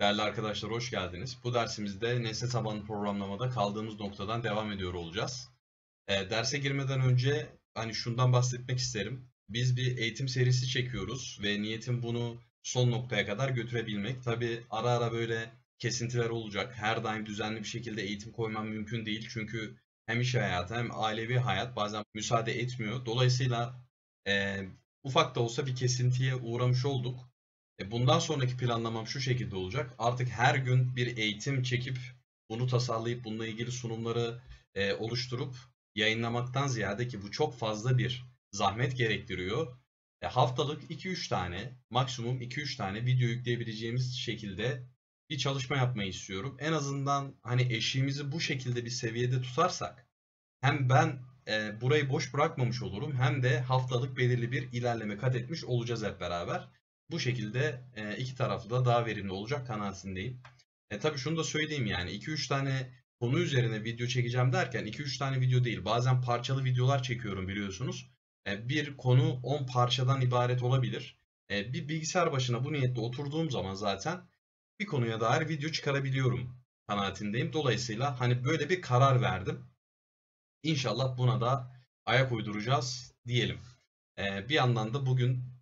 Değerli arkadaşlar hoş geldiniz. Bu dersimizde nesne tabanlı programlamada kaldığımız noktadan devam ediyor olacağız. E, derse girmeden önce hani şundan bahsetmek isterim. Biz bir eğitim serisi çekiyoruz ve niyetim bunu son noktaya kadar götürebilmek. Tabi ara ara böyle kesintiler olacak. Her daim düzenli bir şekilde eğitim koymam mümkün değil. Çünkü hem iş hayatı hem ailevi hayat bazen müsaade etmiyor. Dolayısıyla e, ufak da olsa bir kesintiye uğramış olduk. E, bundan sonraki planlamam şu şekilde olacak. Artık her gün bir eğitim çekip bunu tasarlayıp bununla ilgili sunumları e, oluşturup yayınlamaktan ziyade ki bu çok fazla bir zahmet gerektiriyor. E, haftalık 2-3 tane, maksimum 2-3 tane video yükleyebileceğimiz şekilde bir çalışma yapmayı istiyorum. En azından hani eşiğimizi bu şekilde bir seviyede tutarsak hem ben e, burayı boş bırakmamış olurum hem de haftalık belirli bir ilerleme kat etmiş olacağız hep beraber. Bu şekilde e, iki taraflı da daha verimli olacak kanaatindeyim. E, tabii şunu da söyleyeyim yani 2-3 tane konu üzerine video çekeceğim derken 2-3 tane video değil. Bazen parçalı videolar çekiyorum biliyorsunuz. E, bir konu 10 parçadan ibaret olabilir. E, bir bilgisayar başına bu niyetle oturduğum zaman zaten bir konuya dair video çıkarabiliyorum kanaatindeyim. Dolayısıyla hani böyle bir karar verdim. İnşallah buna da ayak uyduracağız diyelim. E, bir yandan da bugün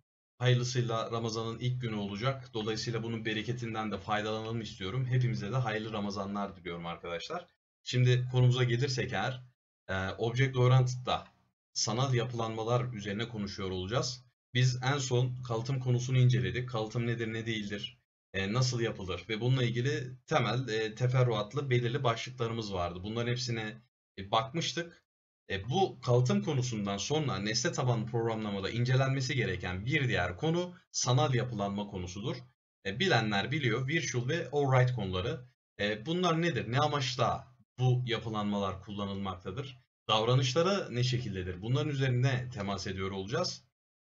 Hayırlısıyla Ramazan'ın ilk günü olacak. Dolayısıyla bunun bereketinden de faydalanalım istiyorum. Hepimize de hayırlı Ramazanlar diliyorum arkadaşlar. Şimdi konumuza gelirsek eğer, e, Object Oriented'da sanal yapılanmalar üzerine konuşuyor olacağız. Biz en son kalıtım konusunu inceledik. Kalıtım nedir, ne değildir, e, nasıl yapılır ve bununla ilgili temel e, teferruatlı belirli başlıklarımız vardı. Bunların hepsine e, bakmıştık. E, bu kalıtım konusundan sonra nesne tabanlı programlamada incelenmesi gereken bir diğer konu sanal yapılanma konusudur. E, bilenler biliyor virtual ve override konuları. E, bunlar nedir? Ne amaçla bu yapılanmalar kullanılmaktadır? Davranışları ne şekildedir? Bunların üzerine temas ediyor olacağız.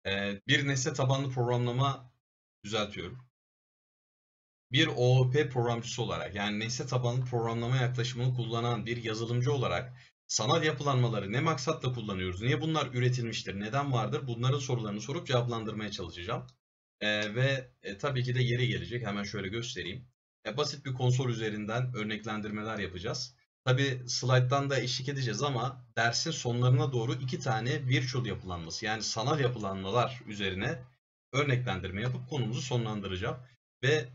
E, bir nesne tabanlı programlama düzeltiyorum. Bir OOP programcısı olarak yani nesne tabanlı programlama yaklaşımını kullanan bir yazılımcı olarak Sanal yapılanmaları ne maksatla kullanıyoruz? Niye bunlar üretilmiştir? Neden vardır? Bunların sorularını sorup cevaplandırmaya çalışacağım. Ee, ve e, tabii ki de yeri gelecek. Hemen şöyle göstereyim. E, basit bir konsol üzerinden örneklendirmeler yapacağız. Tabii slayttan da eşlik edeceğiz ama dersin sonlarına doğru iki tane virtual yapılanması yani sanal yapılanmalar üzerine örneklendirme yapıp konumuzu sonlandıracağım. Ve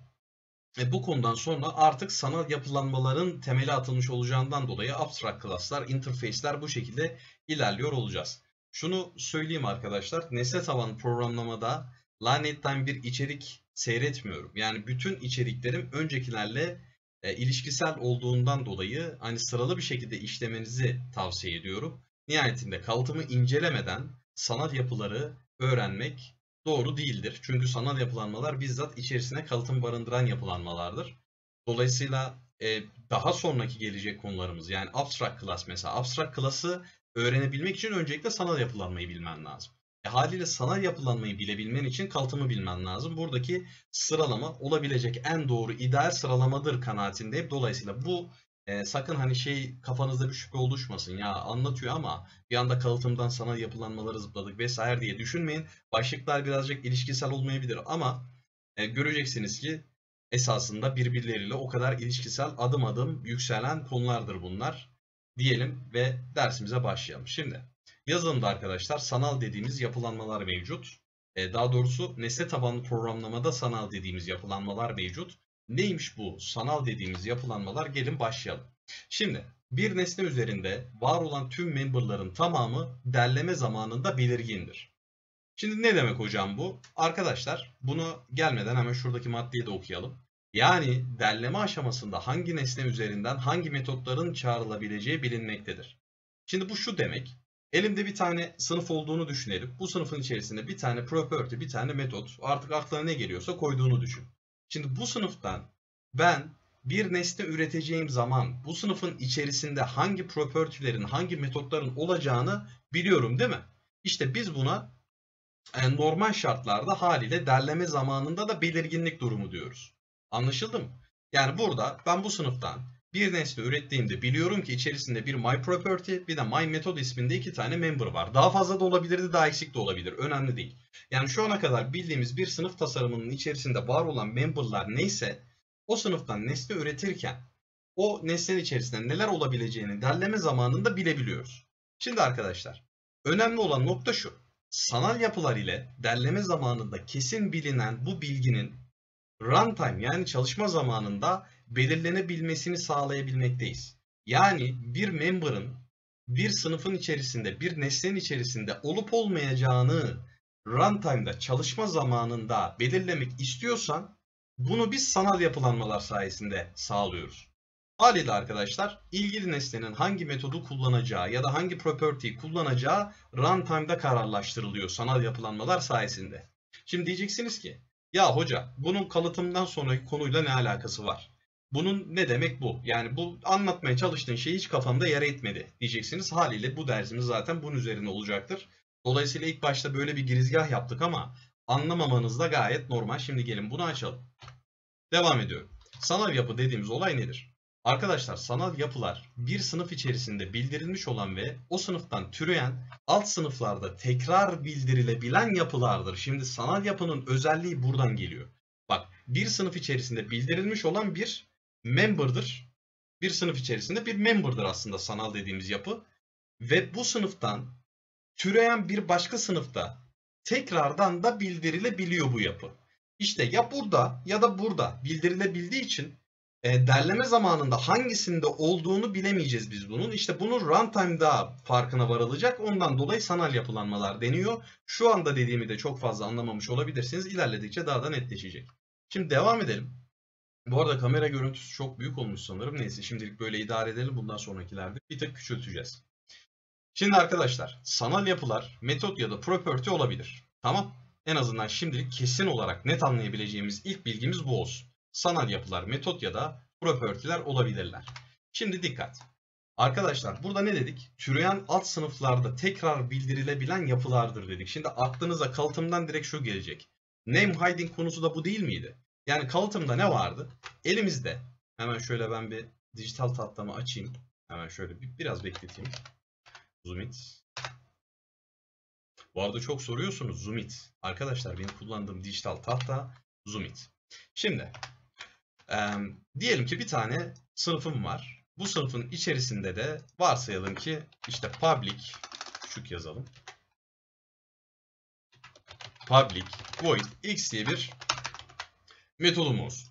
ve bu konudan sonra artık sanal yapılanmaların temeli atılmış olacağından dolayı abstract class'lar, interface'ler bu şekilde ilerliyor olacağız. Şunu söyleyeyim arkadaşlar, nesne tabanlı programlamada lanetten bir içerik seyretmiyorum. Yani bütün içeriklerim öncekilerle e, ilişkisel olduğundan dolayı hani sıralı bir şekilde işlemenizi tavsiye ediyorum. Nihayetinde kalıtımı incelemeden sanal yapıları öğrenmek doğru değildir. Çünkü sanal yapılanmalar bizzat içerisine kalıtım barındıran yapılanmalardır. Dolayısıyla e, daha sonraki gelecek konularımız yani abstract class mesela abstract class'ı öğrenebilmek için öncelikle sanal yapılanmayı bilmen lazım. E, haliyle sanal yapılanmayı bilebilmen için kalıtımı bilmen lazım. Buradaki sıralama olabilecek en doğru ideal sıralamadır kanaatindeyim. Dolayısıyla bu e, sakın hani şey kafanızda bir şüphe oluşmasın ya anlatıyor ama bir anda kalıtımdan sana yapılanmaları zıpladık vesaire diye düşünmeyin. Başlıklar birazcık ilişkisel olmayabilir ama e, göreceksiniz ki esasında birbirleriyle o kadar ilişkisel adım adım yükselen konulardır bunlar diyelim ve dersimize başlayalım. Şimdi yazılımda arkadaşlar sanal dediğimiz yapılanmalar mevcut. E, daha doğrusu nesne tabanlı programlamada sanal dediğimiz yapılanmalar mevcut. Neymiş bu sanal dediğimiz yapılanmalar? Gelin başlayalım. Şimdi bir nesne üzerinde var olan tüm memberların tamamı derleme zamanında belirgindir. Şimdi ne demek hocam bu? Arkadaşlar bunu gelmeden hemen şuradaki maddeyi de okuyalım. Yani derleme aşamasında hangi nesne üzerinden hangi metotların çağrılabileceği bilinmektedir. Şimdi bu şu demek. Elimde bir tane sınıf olduğunu düşünelim. Bu sınıfın içerisinde bir tane property, bir tane metot artık aklına ne geliyorsa koyduğunu düşün. Şimdi bu sınıftan ben bir nesne üreteceğim zaman bu sınıfın içerisinde hangi property'lerin, hangi metotların olacağını biliyorum değil mi? İşte biz buna e, normal şartlarda haliyle derleme zamanında da belirginlik durumu diyoruz. Anlaşıldı mı? Yani burada ben bu sınıftan bir nesne ürettiğimde biliyorum ki içerisinde bir my property bir de my method isminde iki tane member var. Daha fazla da olabilirdi daha eksik de olabilir. Önemli değil. Yani şu ana kadar bildiğimiz bir sınıf tasarımının içerisinde var olan memberlar neyse o sınıftan nesne üretirken o nesnenin içerisinde neler olabileceğini derleme zamanında bilebiliyoruz. Şimdi arkadaşlar önemli olan nokta şu. Sanal yapılar ile derleme zamanında kesin bilinen bu bilginin runtime yani çalışma zamanında belirlenebilmesini sağlayabilmekteyiz. Yani bir member'ın bir sınıfın içerisinde, bir nesnenin içerisinde olup olmayacağını runtime'da çalışma zamanında belirlemek istiyorsan bunu biz sanal yapılanmalar sayesinde sağlıyoruz. Haliyle arkadaşlar ilgili nesnenin hangi metodu kullanacağı ya da hangi property'yi kullanacağı runtime'da kararlaştırılıyor sanal yapılanmalar sayesinde. Şimdi diyeceksiniz ki ya hoca bunun kalıtımdan sonraki konuyla ne alakası var? Bunun ne demek bu? Yani bu anlatmaya çalıştığın şey hiç kafamda yer etmedi diyeceksiniz. Haliyle bu dersimiz zaten bunun üzerine olacaktır. Dolayısıyla ilk başta böyle bir girizgah yaptık ama anlamamanız da gayet normal. Şimdi gelin bunu açalım. Devam ediyorum. Sanal yapı dediğimiz olay nedir? Arkadaşlar sanal yapılar bir sınıf içerisinde bildirilmiş olan ve o sınıftan türeyen alt sınıflarda tekrar bildirilebilen yapılardır. Şimdi sanal yapının özelliği buradan geliyor. Bak bir sınıf içerisinde bildirilmiş olan bir member'dır. Bir sınıf içerisinde bir member'dır aslında sanal dediğimiz yapı. Ve bu sınıftan türeyen bir başka sınıfta tekrardan da bildirilebiliyor bu yapı. İşte ya burada ya da burada bildirilebildiği için e, derleme zamanında hangisinde olduğunu bilemeyeceğiz biz bunun. İşte bunun runtime'da farkına varılacak. Ondan dolayı sanal yapılanmalar deniyor. Şu anda dediğimi de çok fazla anlamamış olabilirsiniz. İlerledikçe daha da netleşecek. Şimdi devam edelim. Bu arada kamera görüntüsü çok büyük olmuş sanırım. Neyse şimdilik böyle idare edelim. Bundan sonrakilerde bir tık küçülteceğiz. Şimdi arkadaşlar sanal yapılar metot ya da property olabilir. Tamam. En azından şimdilik kesin olarak net anlayabileceğimiz ilk bilgimiz bu olsun. Sanal yapılar metot ya da property'ler olabilirler. Şimdi dikkat. Arkadaşlar burada ne dedik? Türeyen alt sınıflarda tekrar bildirilebilen yapılardır dedik. Şimdi aklınıza kalıtımdan direkt şu gelecek. Name hiding konusu da bu değil miydi? Yani kalıtımda ne vardı? Elimizde hemen şöyle ben bir dijital tahtamı açayım. Hemen şöyle bir, biraz bekleteyim. Zoom it. Bu arada çok soruyorsunuz Zoom it. Arkadaşlar benim kullandığım dijital tahta Zoom it. Şimdi e, diyelim ki bir tane sınıfım var. Bu sınıfın içerisinde de varsayalım ki işte public şuk yazalım. Public void x diye bir metodum olsun.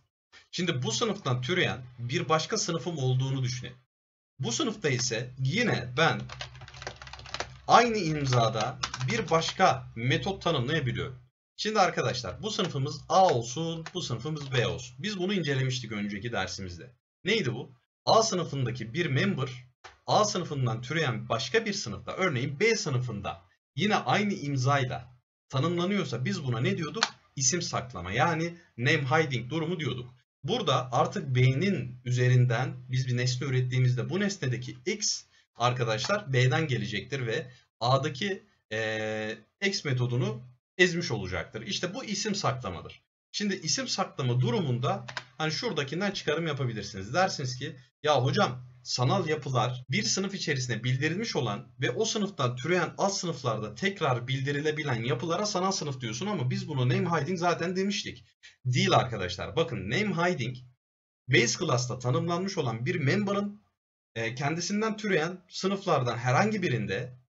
Şimdi bu sınıftan türeyen bir başka sınıfım olduğunu düşünelim. Bu sınıfta ise yine ben aynı imzada bir başka metot tanımlayabiliyorum. Şimdi arkadaşlar bu sınıfımız A olsun, bu sınıfımız B olsun. Biz bunu incelemiştik önceki dersimizde. Neydi bu? A sınıfındaki bir member A sınıfından türeyen başka bir sınıfta örneğin B sınıfında yine aynı imzayla tanımlanıyorsa biz buna ne diyorduk? İsim saklama yani name hiding durumu diyorduk. Burada artık B'nin üzerinden biz bir nesne ürettiğimizde bu nesnedeki X arkadaşlar B'den gelecektir ve A'daki e, X metodunu ezmiş olacaktır. İşte bu isim saklamadır. Şimdi isim saklama durumunda hani şuradakinden çıkarım yapabilirsiniz. Dersiniz ki ya hocam sanal yapılar bir sınıf içerisinde bildirilmiş olan ve o sınıftan türeyen alt sınıflarda tekrar bildirilebilen yapılara sanal sınıf diyorsun ama biz bunu name hiding zaten demiştik. Değil arkadaşlar. Bakın name hiding base class'ta tanımlanmış olan bir member'ın e, kendisinden türeyen sınıflardan herhangi birinde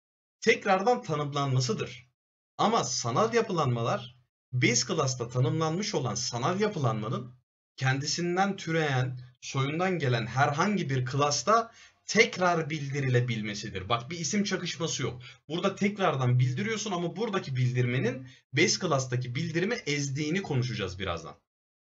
tekrardan tanımlanmasıdır. Ama sanal yapılanmalar base class'ta tanımlanmış olan sanal yapılanmanın kendisinden türeyen, soyundan gelen herhangi bir klasta tekrar bildirilebilmesidir. Bak bir isim çakışması yok. Burada tekrardan bildiriyorsun ama buradaki bildirmenin base class'taki bildirimi ezdiğini konuşacağız birazdan.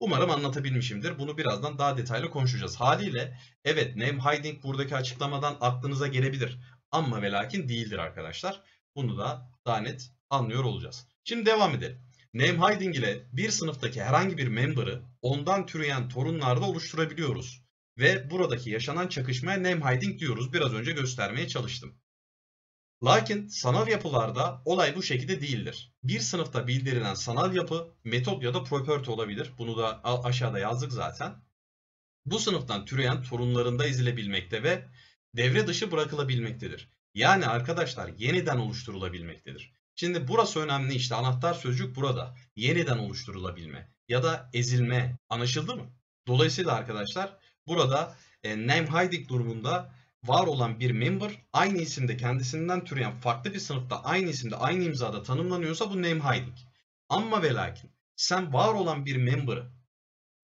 Umarım anlatabilmişimdir. Bunu birazdan daha detaylı konuşacağız. Haliyle evet name hiding buradaki açıklamadan aklınıza gelebilir. Ama ve lakin değildir arkadaşlar. Bunu da daha net anlıyor olacağız. Şimdi devam edelim. Name ile bir sınıftaki herhangi bir member'ı ondan türeyen torunlarda oluşturabiliyoruz. Ve buradaki yaşanan çakışmaya name diyoruz. Biraz önce göstermeye çalıştım. Lakin sanal yapılarda olay bu şekilde değildir. Bir sınıfta bildirilen sanal yapı metot ya da property olabilir. Bunu da aşağıda yazdık zaten. Bu sınıftan türeyen torunlarında ezilebilmekte ve devre dışı bırakılabilmektedir. Yani arkadaşlar yeniden oluşturulabilmektedir. Şimdi burası önemli işte anahtar sözcük burada. Yeniden oluşturulabilme ya da ezilme anlaşıldı mı? Dolayısıyla arkadaşlar burada e, name hiding durumunda var olan bir member aynı isimde kendisinden türeyen farklı bir sınıfta aynı isimde aynı imzada tanımlanıyorsa bu name hiding. Ama ve lakin sen var olan bir member'ı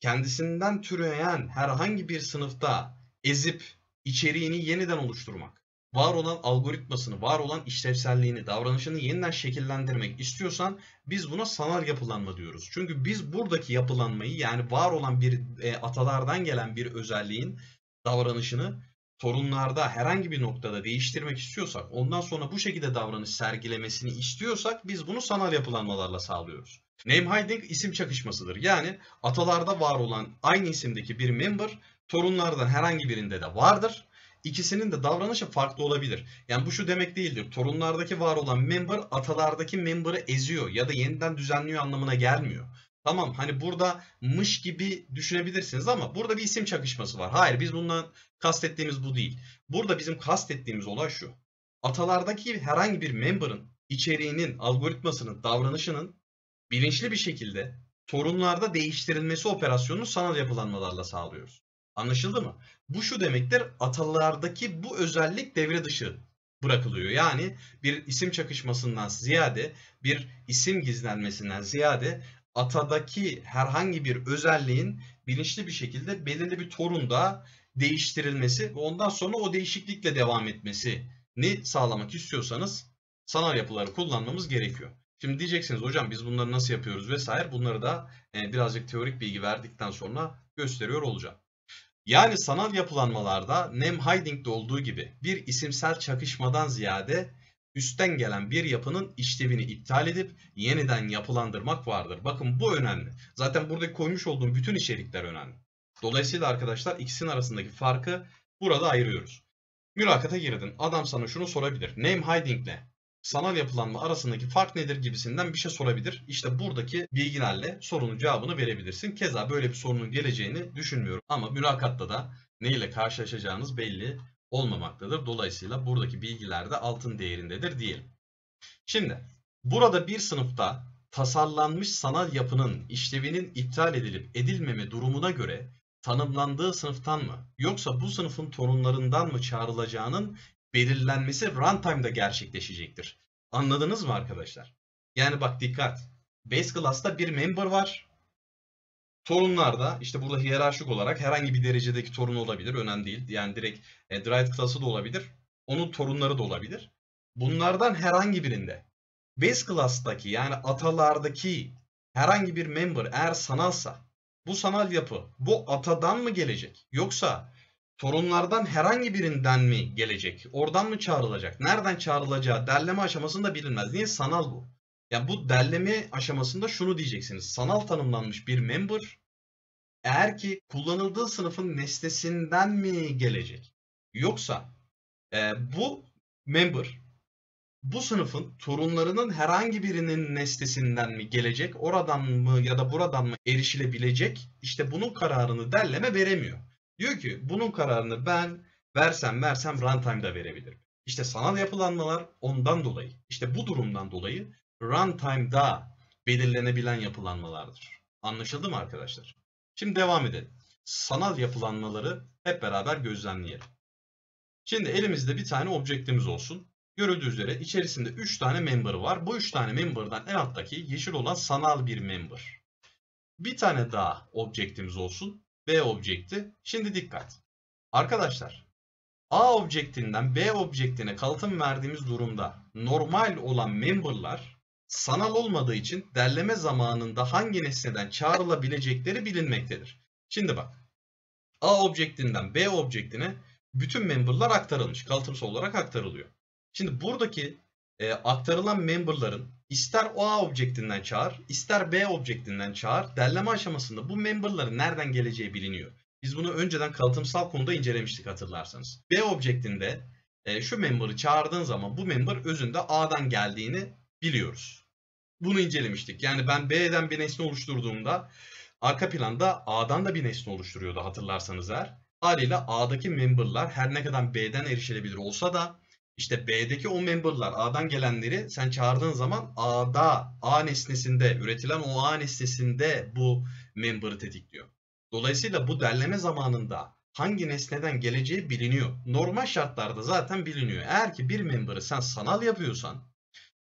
kendisinden türeyen herhangi bir sınıfta ezip içeriğini yeniden oluşturmak, var olan algoritmasını, var olan işlevselliğini, davranışını yeniden şekillendirmek istiyorsan biz buna sanal yapılanma diyoruz. Çünkü biz buradaki yapılanmayı yani var olan bir e, atalardan gelen bir özelliğin davranışını torunlarda herhangi bir noktada değiştirmek istiyorsak, ondan sonra bu şekilde davranış sergilemesini istiyorsak biz bunu sanal yapılanmalarla sağlıyoruz. Name hiding isim çakışmasıdır. Yani atalarda var olan aynı isimdeki bir member torunlardan herhangi birinde de vardır. İkisinin de davranışı farklı olabilir. Yani bu şu demek değildir. Torunlardaki var olan member atalardaki member'ı eziyor ya da yeniden düzenliyor anlamına gelmiyor. Tamam hani burada mış gibi düşünebilirsiniz ama burada bir isim çakışması var. Hayır biz bundan kastettiğimiz bu değil. Burada bizim kastettiğimiz olay şu. Atalardaki herhangi bir member'ın içeriğinin, algoritmasının, davranışının bilinçli bir şekilde torunlarda değiştirilmesi operasyonunu sanal yapılanmalarla sağlıyoruz. Anlaşıldı mı? Bu şu demektir. Atalardaki bu özellik devre dışı bırakılıyor. Yani bir isim çakışmasından ziyade bir isim gizlenmesinden ziyade atadaki herhangi bir özelliğin bilinçli bir şekilde belirli bir torunda değiştirilmesi ve ondan sonra o değişiklikle devam etmesini sağlamak istiyorsanız sanal yapıları kullanmamız gerekiyor. Şimdi diyeceksiniz hocam biz bunları nasıl yapıyoruz vesaire bunları da e, birazcık teorik bilgi verdikten sonra gösteriyor olacağım. Yani sanal yapılanmalarda name hiding'de olduğu gibi bir isimsel çakışmadan ziyade üstten gelen bir yapının işlevini iptal edip yeniden yapılandırmak vardır. Bakın bu önemli. Zaten buradaki koymuş olduğum bütün içerikler önemli. Dolayısıyla arkadaşlar ikisinin arasındaki farkı burada ayırıyoruz. Mülakata girdin. Adam sana şunu sorabilir. Name hiding ile sanal yapılanma arasındaki fark nedir gibisinden bir şey sorabilir. İşte buradaki bilgilerle sorunun cevabını verebilirsin. Keza böyle bir sorunun geleceğini düşünmüyorum. Ama mülakatta da ne ile karşılaşacağınız belli olmamaktadır. Dolayısıyla buradaki bilgiler de altın değerindedir diyelim. Şimdi burada bir sınıfta tasarlanmış sanal yapının işlevinin iptal edilip edilmeme durumuna göre tanımlandığı sınıftan mı yoksa bu sınıfın torunlarından mı çağrılacağının belirlenmesi runtime'da gerçekleşecektir. Anladınız mı arkadaşlar? Yani bak dikkat. Base class'ta bir member var. Torunlarda işte burada hiyerarşik olarak herhangi bir derecedeki torun olabilir. Önemli değil. Yani direkt e, Drive class'ı da olabilir. Onun torunları da olabilir. Bunlardan herhangi birinde base class'taki yani atalardaki herhangi bir member eğer sanalsa bu sanal yapı bu atadan mı gelecek? Yoksa torunlardan herhangi birinden mi gelecek? Oradan mı çağrılacak? Nereden çağrılacağı derleme aşamasında bilinmez. Niye? Sanal bu. Yani bu derleme aşamasında şunu diyeceksiniz. Sanal tanımlanmış bir member eğer ki kullanıldığı sınıfın nesnesinden mi gelecek? Yoksa e, bu member bu sınıfın torunlarının herhangi birinin nesnesinden mi gelecek, oradan mı ya da buradan mı erişilebilecek? İşte bunun kararını derleme veremiyor. Diyor ki bunun kararını ben versem versem runtime'da verebilirim. İşte sanal yapılanmalar ondan dolayı, işte bu durumdan dolayı runtime'da belirlenebilen yapılanmalardır. Anlaşıldı mı arkadaşlar? Şimdi devam edelim. Sanal yapılanmaları hep beraber gözlemleyelim. Şimdi elimizde bir tane objektimiz olsun. Görüldüğü üzere içerisinde 3 tane member var. Bu 3 tane member'dan en alttaki yeşil olan sanal bir member. Bir tane daha objektimiz olsun. B objekti. Şimdi dikkat. Arkadaşlar A objektinden B objektine kalıtım verdiğimiz durumda normal olan memberlar sanal olmadığı için derleme zamanında hangi nesneden çağrılabilecekleri bilinmektedir. Şimdi bak. A objektinden B objektine bütün memberlar aktarılmış. Kalıtımsal olarak aktarılıyor. Şimdi buradaki e, aktarılan memberların ister A objektinden çağır, ister B objektinden çağır. Derleme aşamasında bu memberların nereden geleceği biliniyor. Biz bunu önceden kalıtımsal konuda incelemiştik hatırlarsanız. B objektinde e, şu member'ı çağırdığın zaman bu member özünde A'dan geldiğini biliyoruz. Bunu incelemiştik. Yani ben B'den bir nesne oluşturduğumda arka planda A'dan da bir nesne oluşturuyordu hatırlarsanız eğer. Haliyle A'daki memberlar her ne kadar B'den erişilebilir olsa da işte B'deki o member'lar A'dan gelenleri sen çağırdığın zaman A'da A nesnesinde üretilen o A nesnesinde bu member'ı tetikliyor. Dolayısıyla bu derleme zamanında hangi nesneden geleceği biliniyor. Normal şartlarda zaten biliniyor. Eğer ki bir member'ı sen sanal yapıyorsan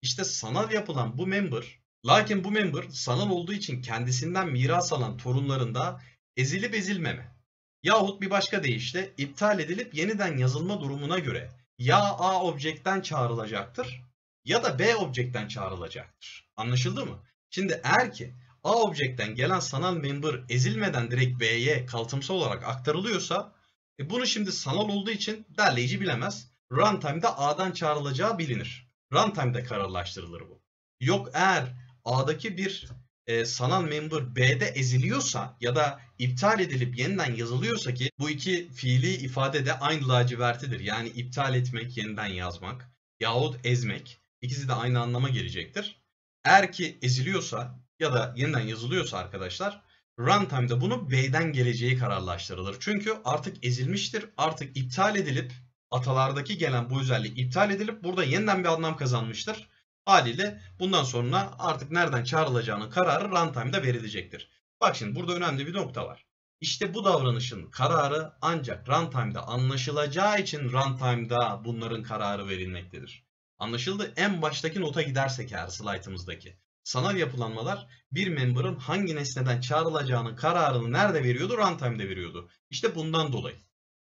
işte sanal yapılan bu member lakin bu member sanal olduğu için kendisinden miras alan torunlarında ezilip ezilmeme yahut bir başka deyişle iptal edilip yeniden yazılma durumuna göre ya A objektten çağrılacaktır ya da B objektten çağrılacaktır. Anlaşıldı mı? Şimdi eğer ki A objektten gelen sanal member ezilmeden direkt B'ye kalıtımsal olarak aktarılıyorsa e bunu şimdi sanal olduğu için derleyici bilemez. Runtime'da A'dan çağrılacağı bilinir. Runtime'da kararlaştırılır bu. Yok eğer A'daki bir e, sanal member B'de eziliyorsa ya da iptal edilip yeniden yazılıyorsa ki bu iki fiili ifade de aynı lacivertidir. Yani iptal etmek, yeniden yazmak yahut ezmek ikisi de aynı anlama gelecektir. Eğer ki eziliyorsa ya da yeniden yazılıyorsa arkadaşlar runtime'da bunu B'den geleceği kararlaştırılır. Çünkü artık ezilmiştir. Artık iptal edilip atalardaki gelen bu özellik iptal edilip burada yeniden bir anlam kazanmıştır. Haliyle bundan sonra artık nereden çağrılacağının kararı runtime'da verilecektir. Bak şimdi burada önemli bir nokta var. İşte bu davranışın kararı ancak runtime'da anlaşılacağı için runtime'da bunların kararı verilmektedir. Anlaşıldı? En baştaki nota gidersek eğer slaytımızdaki. Sanal yapılanmalar bir member'ın hangi nesneden çağrılacağının kararını nerede veriyordu? Runtime'de veriyordu. İşte bundan dolayı.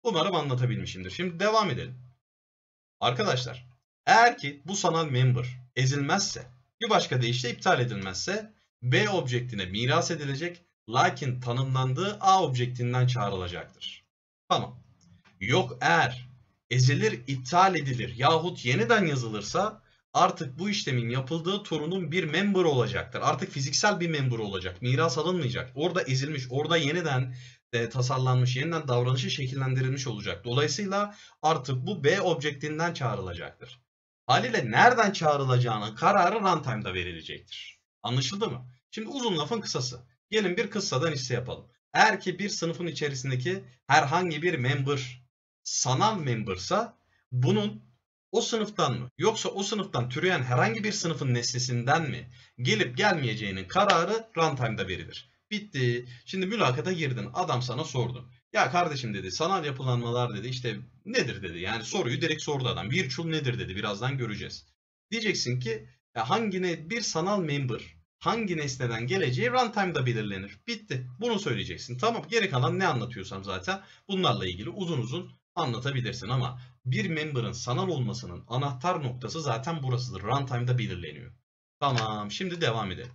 Umarım anlatabilmişimdir. Şimdi devam edelim. Arkadaşlar eğer ki bu sanal member ezilmezse bir başka deyişle iptal edilmezse B objektine miras edilecek lakin tanımlandığı A objektinden çağrılacaktır. Tamam. Yok eğer ezilir, iptal edilir yahut yeniden yazılırsa artık bu işlemin yapıldığı torunun bir member olacaktır. Artık fiziksel bir member olacak. Miras alınmayacak. Orada ezilmiş, orada yeniden e, tasarlanmış, yeniden davranışı şekillendirilmiş olacak. Dolayısıyla artık bu B objektinden çağrılacaktır. Haliyle nereden çağrılacağının kararı runtime'da verilecektir. Anlaşıldı mı? Şimdi uzun lafın kısası. Gelin bir kıssadan hisse yapalım. Eğer ki bir sınıfın içerisindeki herhangi bir member sanal membersa bunun o sınıftan mı yoksa o sınıftan türeyen herhangi bir sınıfın nesnesinden mi gelip gelmeyeceğinin kararı runtime'da verilir. Bitti. Şimdi mülakata girdin. Adam sana sordu. Ya kardeşim dedi sanal yapılanmalar dedi işte nedir dedi. Yani soruyu direkt sordu adam. Virtual nedir dedi. Birazdan göreceğiz. Diyeceksin ki hangi ne bir sanal member hangi nesneden geleceği runtime'da belirlenir. Bitti. Bunu söyleyeceksin. Tamam. Geri kalan ne anlatıyorsam zaten bunlarla ilgili uzun uzun anlatabilirsin ama bir member'ın sanal olmasının anahtar noktası zaten burasıdır. Runtime'da belirleniyor. Tamam. Şimdi devam edelim.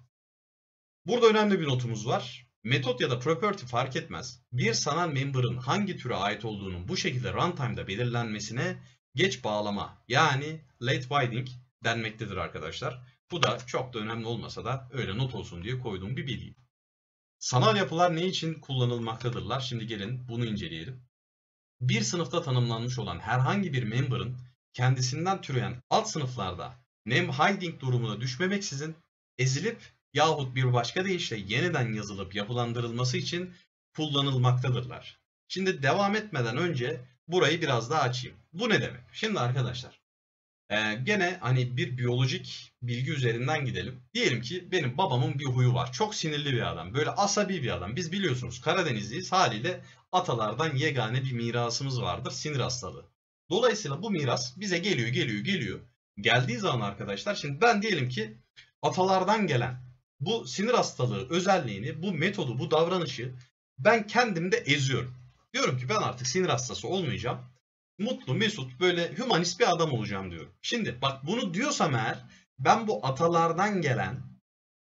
Burada önemli bir notumuz var. Metot ya da property fark etmez. Bir sanal member'ın hangi türe ait olduğunun bu şekilde runtime'da belirlenmesine geç bağlama yani late binding denmektedir arkadaşlar. Bu da çok da önemli olmasa da öyle not olsun diye koyduğum bir bilgi. Sanal yapılar ne için kullanılmaktadırlar? Şimdi gelin bunu inceleyelim. Bir sınıfta tanımlanmış olan herhangi bir member'ın kendisinden türeyen alt sınıflarda name hiding durumuna düşmemeksizin ezilip yahut bir başka deyişle yeniden yazılıp yapılandırılması için kullanılmaktadırlar. Şimdi devam etmeden önce burayı biraz daha açayım. Bu ne demek? Şimdi arkadaşlar ee, gene hani bir biyolojik bilgi üzerinden gidelim. Diyelim ki benim babamın bir huyu var. Çok sinirli bir adam. Böyle asabi bir adam. Biz biliyorsunuz Karadenizliyiz. Haliyle atalardan yegane bir mirasımız vardır. Sinir hastalığı. Dolayısıyla bu miras bize geliyor, geliyor, geliyor. Geldiği zaman arkadaşlar şimdi ben diyelim ki atalardan gelen bu sinir hastalığı özelliğini, bu metodu, bu davranışı ben kendimde eziyorum. Diyorum ki ben artık sinir hastası olmayacağım. Mutlu, mesut, böyle hümanist bir adam olacağım diyorum. Şimdi bak bunu diyorsam eğer ben bu atalardan gelen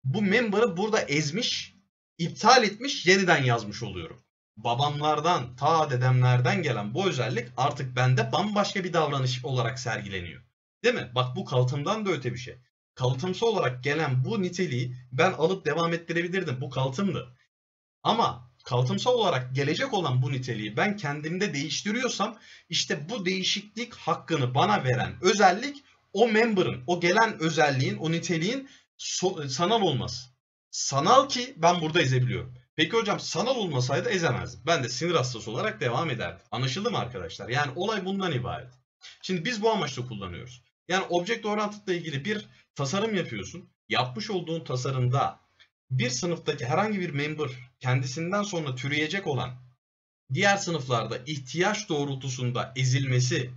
bu member'ı burada ezmiş, iptal etmiş, yeniden yazmış oluyorum. Babamlardan, ta dedemlerden gelen bu özellik artık bende bambaşka bir davranış olarak sergileniyor. Değil mi? Bak bu kalıtımdan da öte bir şey kalıtımsal olarak gelen bu niteliği ben alıp devam ettirebilirdim. Bu kalıtımdı. Ama kalıtımsal olarak gelecek olan bu niteliği ben kendimde değiştiriyorsam işte bu değişiklik hakkını bana veren özellik o member'ın, o gelen özelliğin, o niteliğin so sanal olması. Sanal ki ben burada ezebiliyorum. Peki hocam sanal olmasaydı ezemezdim. Ben de sinir hastası olarak devam ederdim. Anlaşıldı mı arkadaşlar? Yani olay bundan ibaret. Şimdi biz bu amaçla kullanıyoruz. Yani object oriented ile ilgili bir tasarım yapıyorsun. Yapmış olduğun tasarımda bir sınıftaki herhangi bir member kendisinden sonra türeyecek olan diğer sınıflarda ihtiyaç doğrultusunda ezilmesi,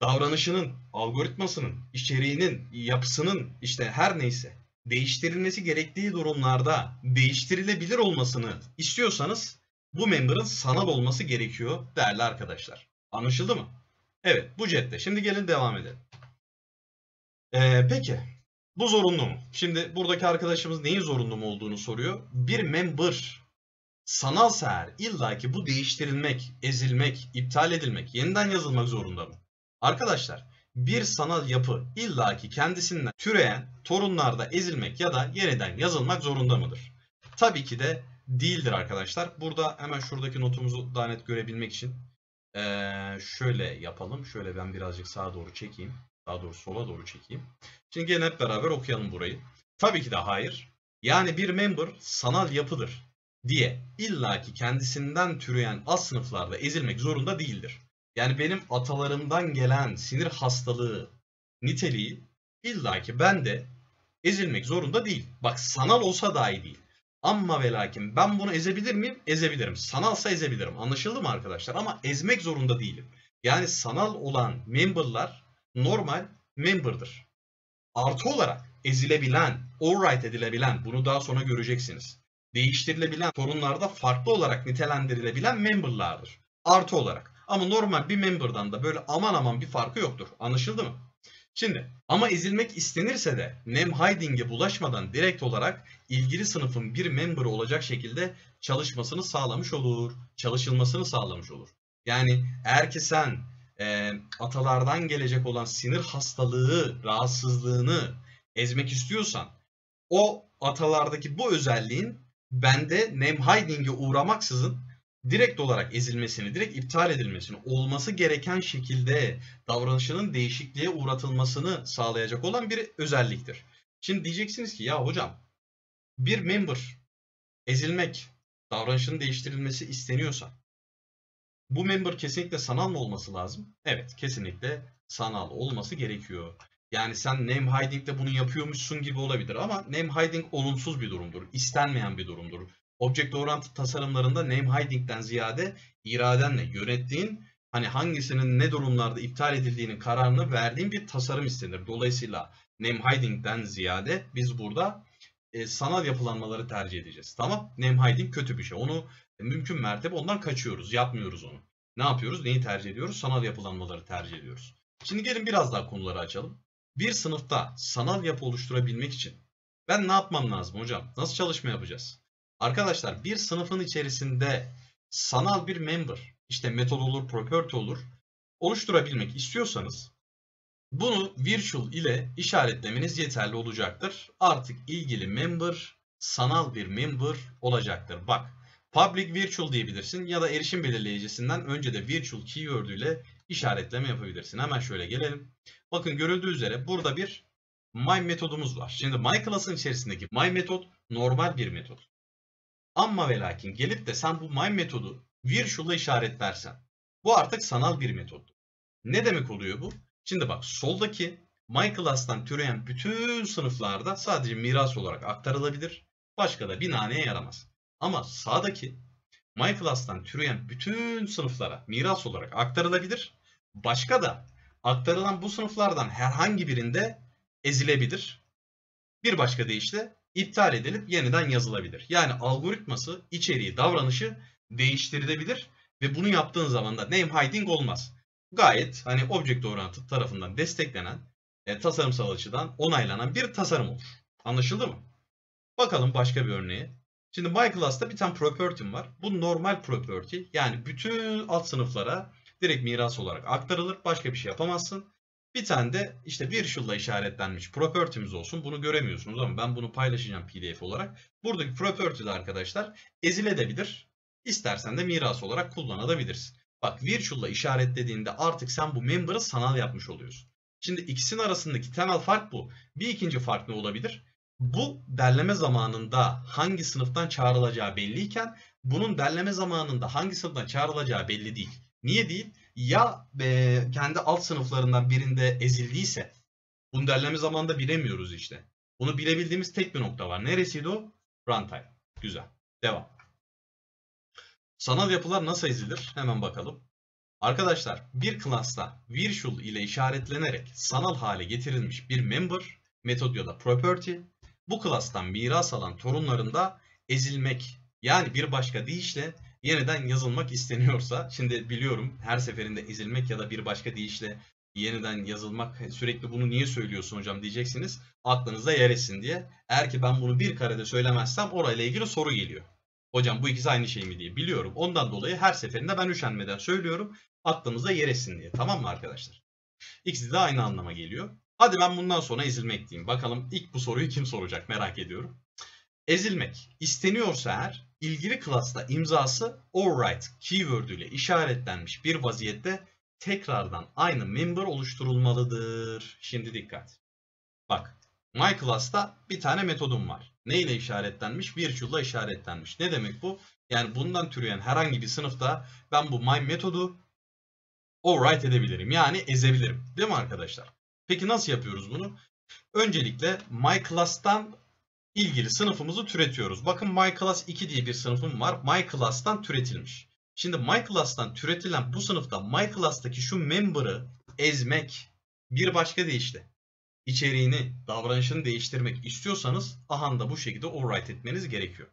davranışının, algoritmasının, içeriğinin, yapısının işte her neyse değiştirilmesi gerektiği durumlarda değiştirilebilir olmasını istiyorsanız bu member'ın sanal olması gerekiyor değerli arkadaşlar. Anlaşıldı mı? Evet bu cepte. Şimdi gelin devam edelim. Ee, peki bu zorunlu mu? Şimdi buradaki arkadaşımız neyin zorunlu mu olduğunu soruyor. Bir member sanalsa eğer illaki bu değiştirilmek, ezilmek, iptal edilmek, yeniden yazılmak zorunda mı? Arkadaşlar bir sanal yapı illaki kendisinden türeyen torunlarda ezilmek ya da yeniden yazılmak zorunda mıdır? Tabii ki de değildir arkadaşlar. Burada hemen şuradaki notumuzu daha net görebilmek için ee, şöyle yapalım. Şöyle ben birazcık sağa doğru çekeyim. Daha doğrusu sola doğru çekeyim. Şimdi gelin hep beraber okuyalım burayı. Tabii ki de hayır. Yani bir member sanal yapıdır diye illaki kendisinden türeyen alt sınıflarda ezilmek zorunda değildir. Yani benim atalarımdan gelen sinir hastalığı niteliği illaki bende ezilmek zorunda değil. Bak sanal olsa dahi değil. Amma ve lakin ben bunu ezebilir miyim? Ezebilirim. Sanalsa ezebilirim. Anlaşıldı mı arkadaşlar? Ama ezmek zorunda değilim. Yani sanal olan memberlar normal member'dır. Artı olarak ezilebilen, override edilebilen, bunu daha sonra göreceksiniz. Değiştirilebilen sorunlarda farklı olarak nitelendirilebilen memberlardır. Artı olarak. Ama normal bir member'dan da böyle aman aman bir farkı yoktur. Anlaşıldı mı? Şimdi ama ezilmek istenirse de name hiding'e bulaşmadan direkt olarak ilgili sınıfın bir member'ı olacak şekilde çalışmasını sağlamış olur. Çalışılmasını sağlamış olur. Yani eğer ki sen e, atalardan gelecek olan sinir hastalığı, rahatsızlığını ezmek istiyorsan o atalardaki bu özelliğin bende name hiding'e uğramaksızın direkt olarak ezilmesini, direkt iptal edilmesini, olması gereken şekilde davranışının değişikliğe uğratılmasını sağlayacak olan bir özelliktir. Şimdi diyeceksiniz ki ya hocam bir member ezilmek, davranışının değiştirilmesi isteniyorsa bu member kesinlikle sanal mı olması lazım? Evet, kesinlikle sanal olması gerekiyor. Yani sen name hiding'de bunu yapıyormuşsun gibi olabilir ama name hiding olumsuz bir durumdur. istenmeyen bir durumdur. Object Oriented tasarımlarında name hiding'den ziyade iradenle yönettiğin hani hangisinin ne durumlarda iptal edildiğinin kararını verdiğin bir tasarım istenir. Dolayısıyla name hiding'den ziyade biz burada e, sanal yapılanmaları tercih edeceğiz. Tamam? Name hiding kötü bir şey. Onu mümkün mertebe ondan kaçıyoruz. Yapmıyoruz onu. Ne yapıyoruz? Neyi tercih ediyoruz? Sanal yapılanmaları tercih ediyoruz. Şimdi gelin biraz daha konuları açalım. Bir sınıfta sanal yapı oluşturabilmek için ben ne yapmam lazım hocam? Nasıl çalışma yapacağız? Arkadaşlar bir sınıfın içerisinde sanal bir member, işte metod olur, property olur, oluşturabilmek istiyorsanız bunu virtual ile işaretlemeniz yeterli olacaktır. Artık ilgili member sanal bir member olacaktır. Bak public virtual diyebilirsin ya da erişim belirleyicisinden önce de virtual keyword ile işaretleme yapabilirsin. Hemen şöyle gelelim. Bakın görüldüğü üzere burada bir my metodumuz var. Şimdi my class'ın içerisindeki my metod normal bir metot. Ama ve lakin gelip de sen bu my metodu virtual'a işaretlersen bu artık sanal bir metot. Ne demek oluyor bu? Şimdi bak soldaki my class'tan türeyen bütün sınıflarda sadece miras olarak aktarılabilir. Başka da bir naneye yaramaz. Ama sağdaki my class'tan türeyen bütün sınıflara miras olarak aktarılabilir. Başka da aktarılan bu sınıflardan herhangi birinde ezilebilir. Bir başka deyişle iptal edilip yeniden yazılabilir. Yani algoritması, içeriği, davranışı değiştirilebilir ve bunu yaptığın zaman da name hiding olmaz. Gayet hani object oriented tarafından desteklenen, e, tasarımsal açıdan onaylanan bir tasarım olur. Anlaşıldı mı? Bakalım başka bir örneğe. Şimdi my class'ta bir tane property'm var. Bu normal property. Yani bütün alt sınıflara direkt miras olarak aktarılır. Başka bir şey yapamazsın. Bir tane de işte virtual'la işaretlenmiş property'miz olsun. Bunu göremiyorsunuz ama ben bunu paylaşacağım pdf olarak. Buradaki property'de arkadaşlar ezilebilir. İstersen de miras olarak kullanabilirsin. Bak virtual'la işaretlediğinde artık sen bu member'ı sanal yapmış oluyorsun. Şimdi ikisinin arasındaki temel fark bu. Bir ikinci fark ne olabilir? Bu derleme zamanında hangi sınıftan çağrılacağı belliyken bunun derleme zamanında hangi sınıftan çağrılacağı belli değil. Niye değil? Ya e, kendi alt sınıflarından birinde ezildiyse bunu derleme zamanında bilemiyoruz işte. Bunu bilebildiğimiz tek bir nokta var. Neresiydi o? runtime. Güzel. Devam. Sanal yapılar nasıl ezilir? Hemen bakalım. Arkadaşlar bir class'ta virtual ile işaretlenerek sanal hale getirilmiş bir member, metod ya da property bu class'tan miras alan torunlarında ezilmek yani bir başka deyişle yeniden yazılmak isteniyorsa şimdi biliyorum her seferinde ezilmek ya da bir başka deyişle yeniden yazılmak sürekli bunu niye söylüyorsun hocam diyeceksiniz. Aklınıza yer etsin diye. Eğer ki ben bunu bir karede söylemezsem orayla ilgili soru geliyor. Hocam bu ikisi aynı şey mi diye biliyorum. Ondan dolayı her seferinde ben üşenmeden söylüyorum. Aklınıza yer etsin diye. Tamam mı arkadaşlar? İkisi de aynı anlama geliyor. Hadi ben bundan sonra ezilmek diyeyim. Bakalım ilk bu soruyu kim soracak merak ediyorum. Ezilmek isteniyorsa eğer ilgili klasta imzası alright keyword ile işaretlenmiş bir vaziyette tekrardan aynı member oluşturulmalıdır. Şimdi dikkat. Bak my class'ta bir tane metodum var. Ne ile işaretlenmiş? Virtual ile işaretlenmiş. Ne demek bu? Yani bundan türeyen herhangi bir sınıfta ben bu my metodu override edebilirim. Yani ezebilirim. Değil mi arkadaşlar? Peki nasıl yapıyoruz bunu? Öncelikle my class'tan ilgili sınıfımızı türetiyoruz. Bakın my class 2 diye bir sınıfım var. My class'tan türetilmiş. Şimdi my class'tan türetilen bu sınıfta my class'taki şu member'ı ezmek bir başka deyişle içeriğini, davranışını değiştirmek istiyorsanız ahanda bu şekilde overwrite etmeniz gerekiyor.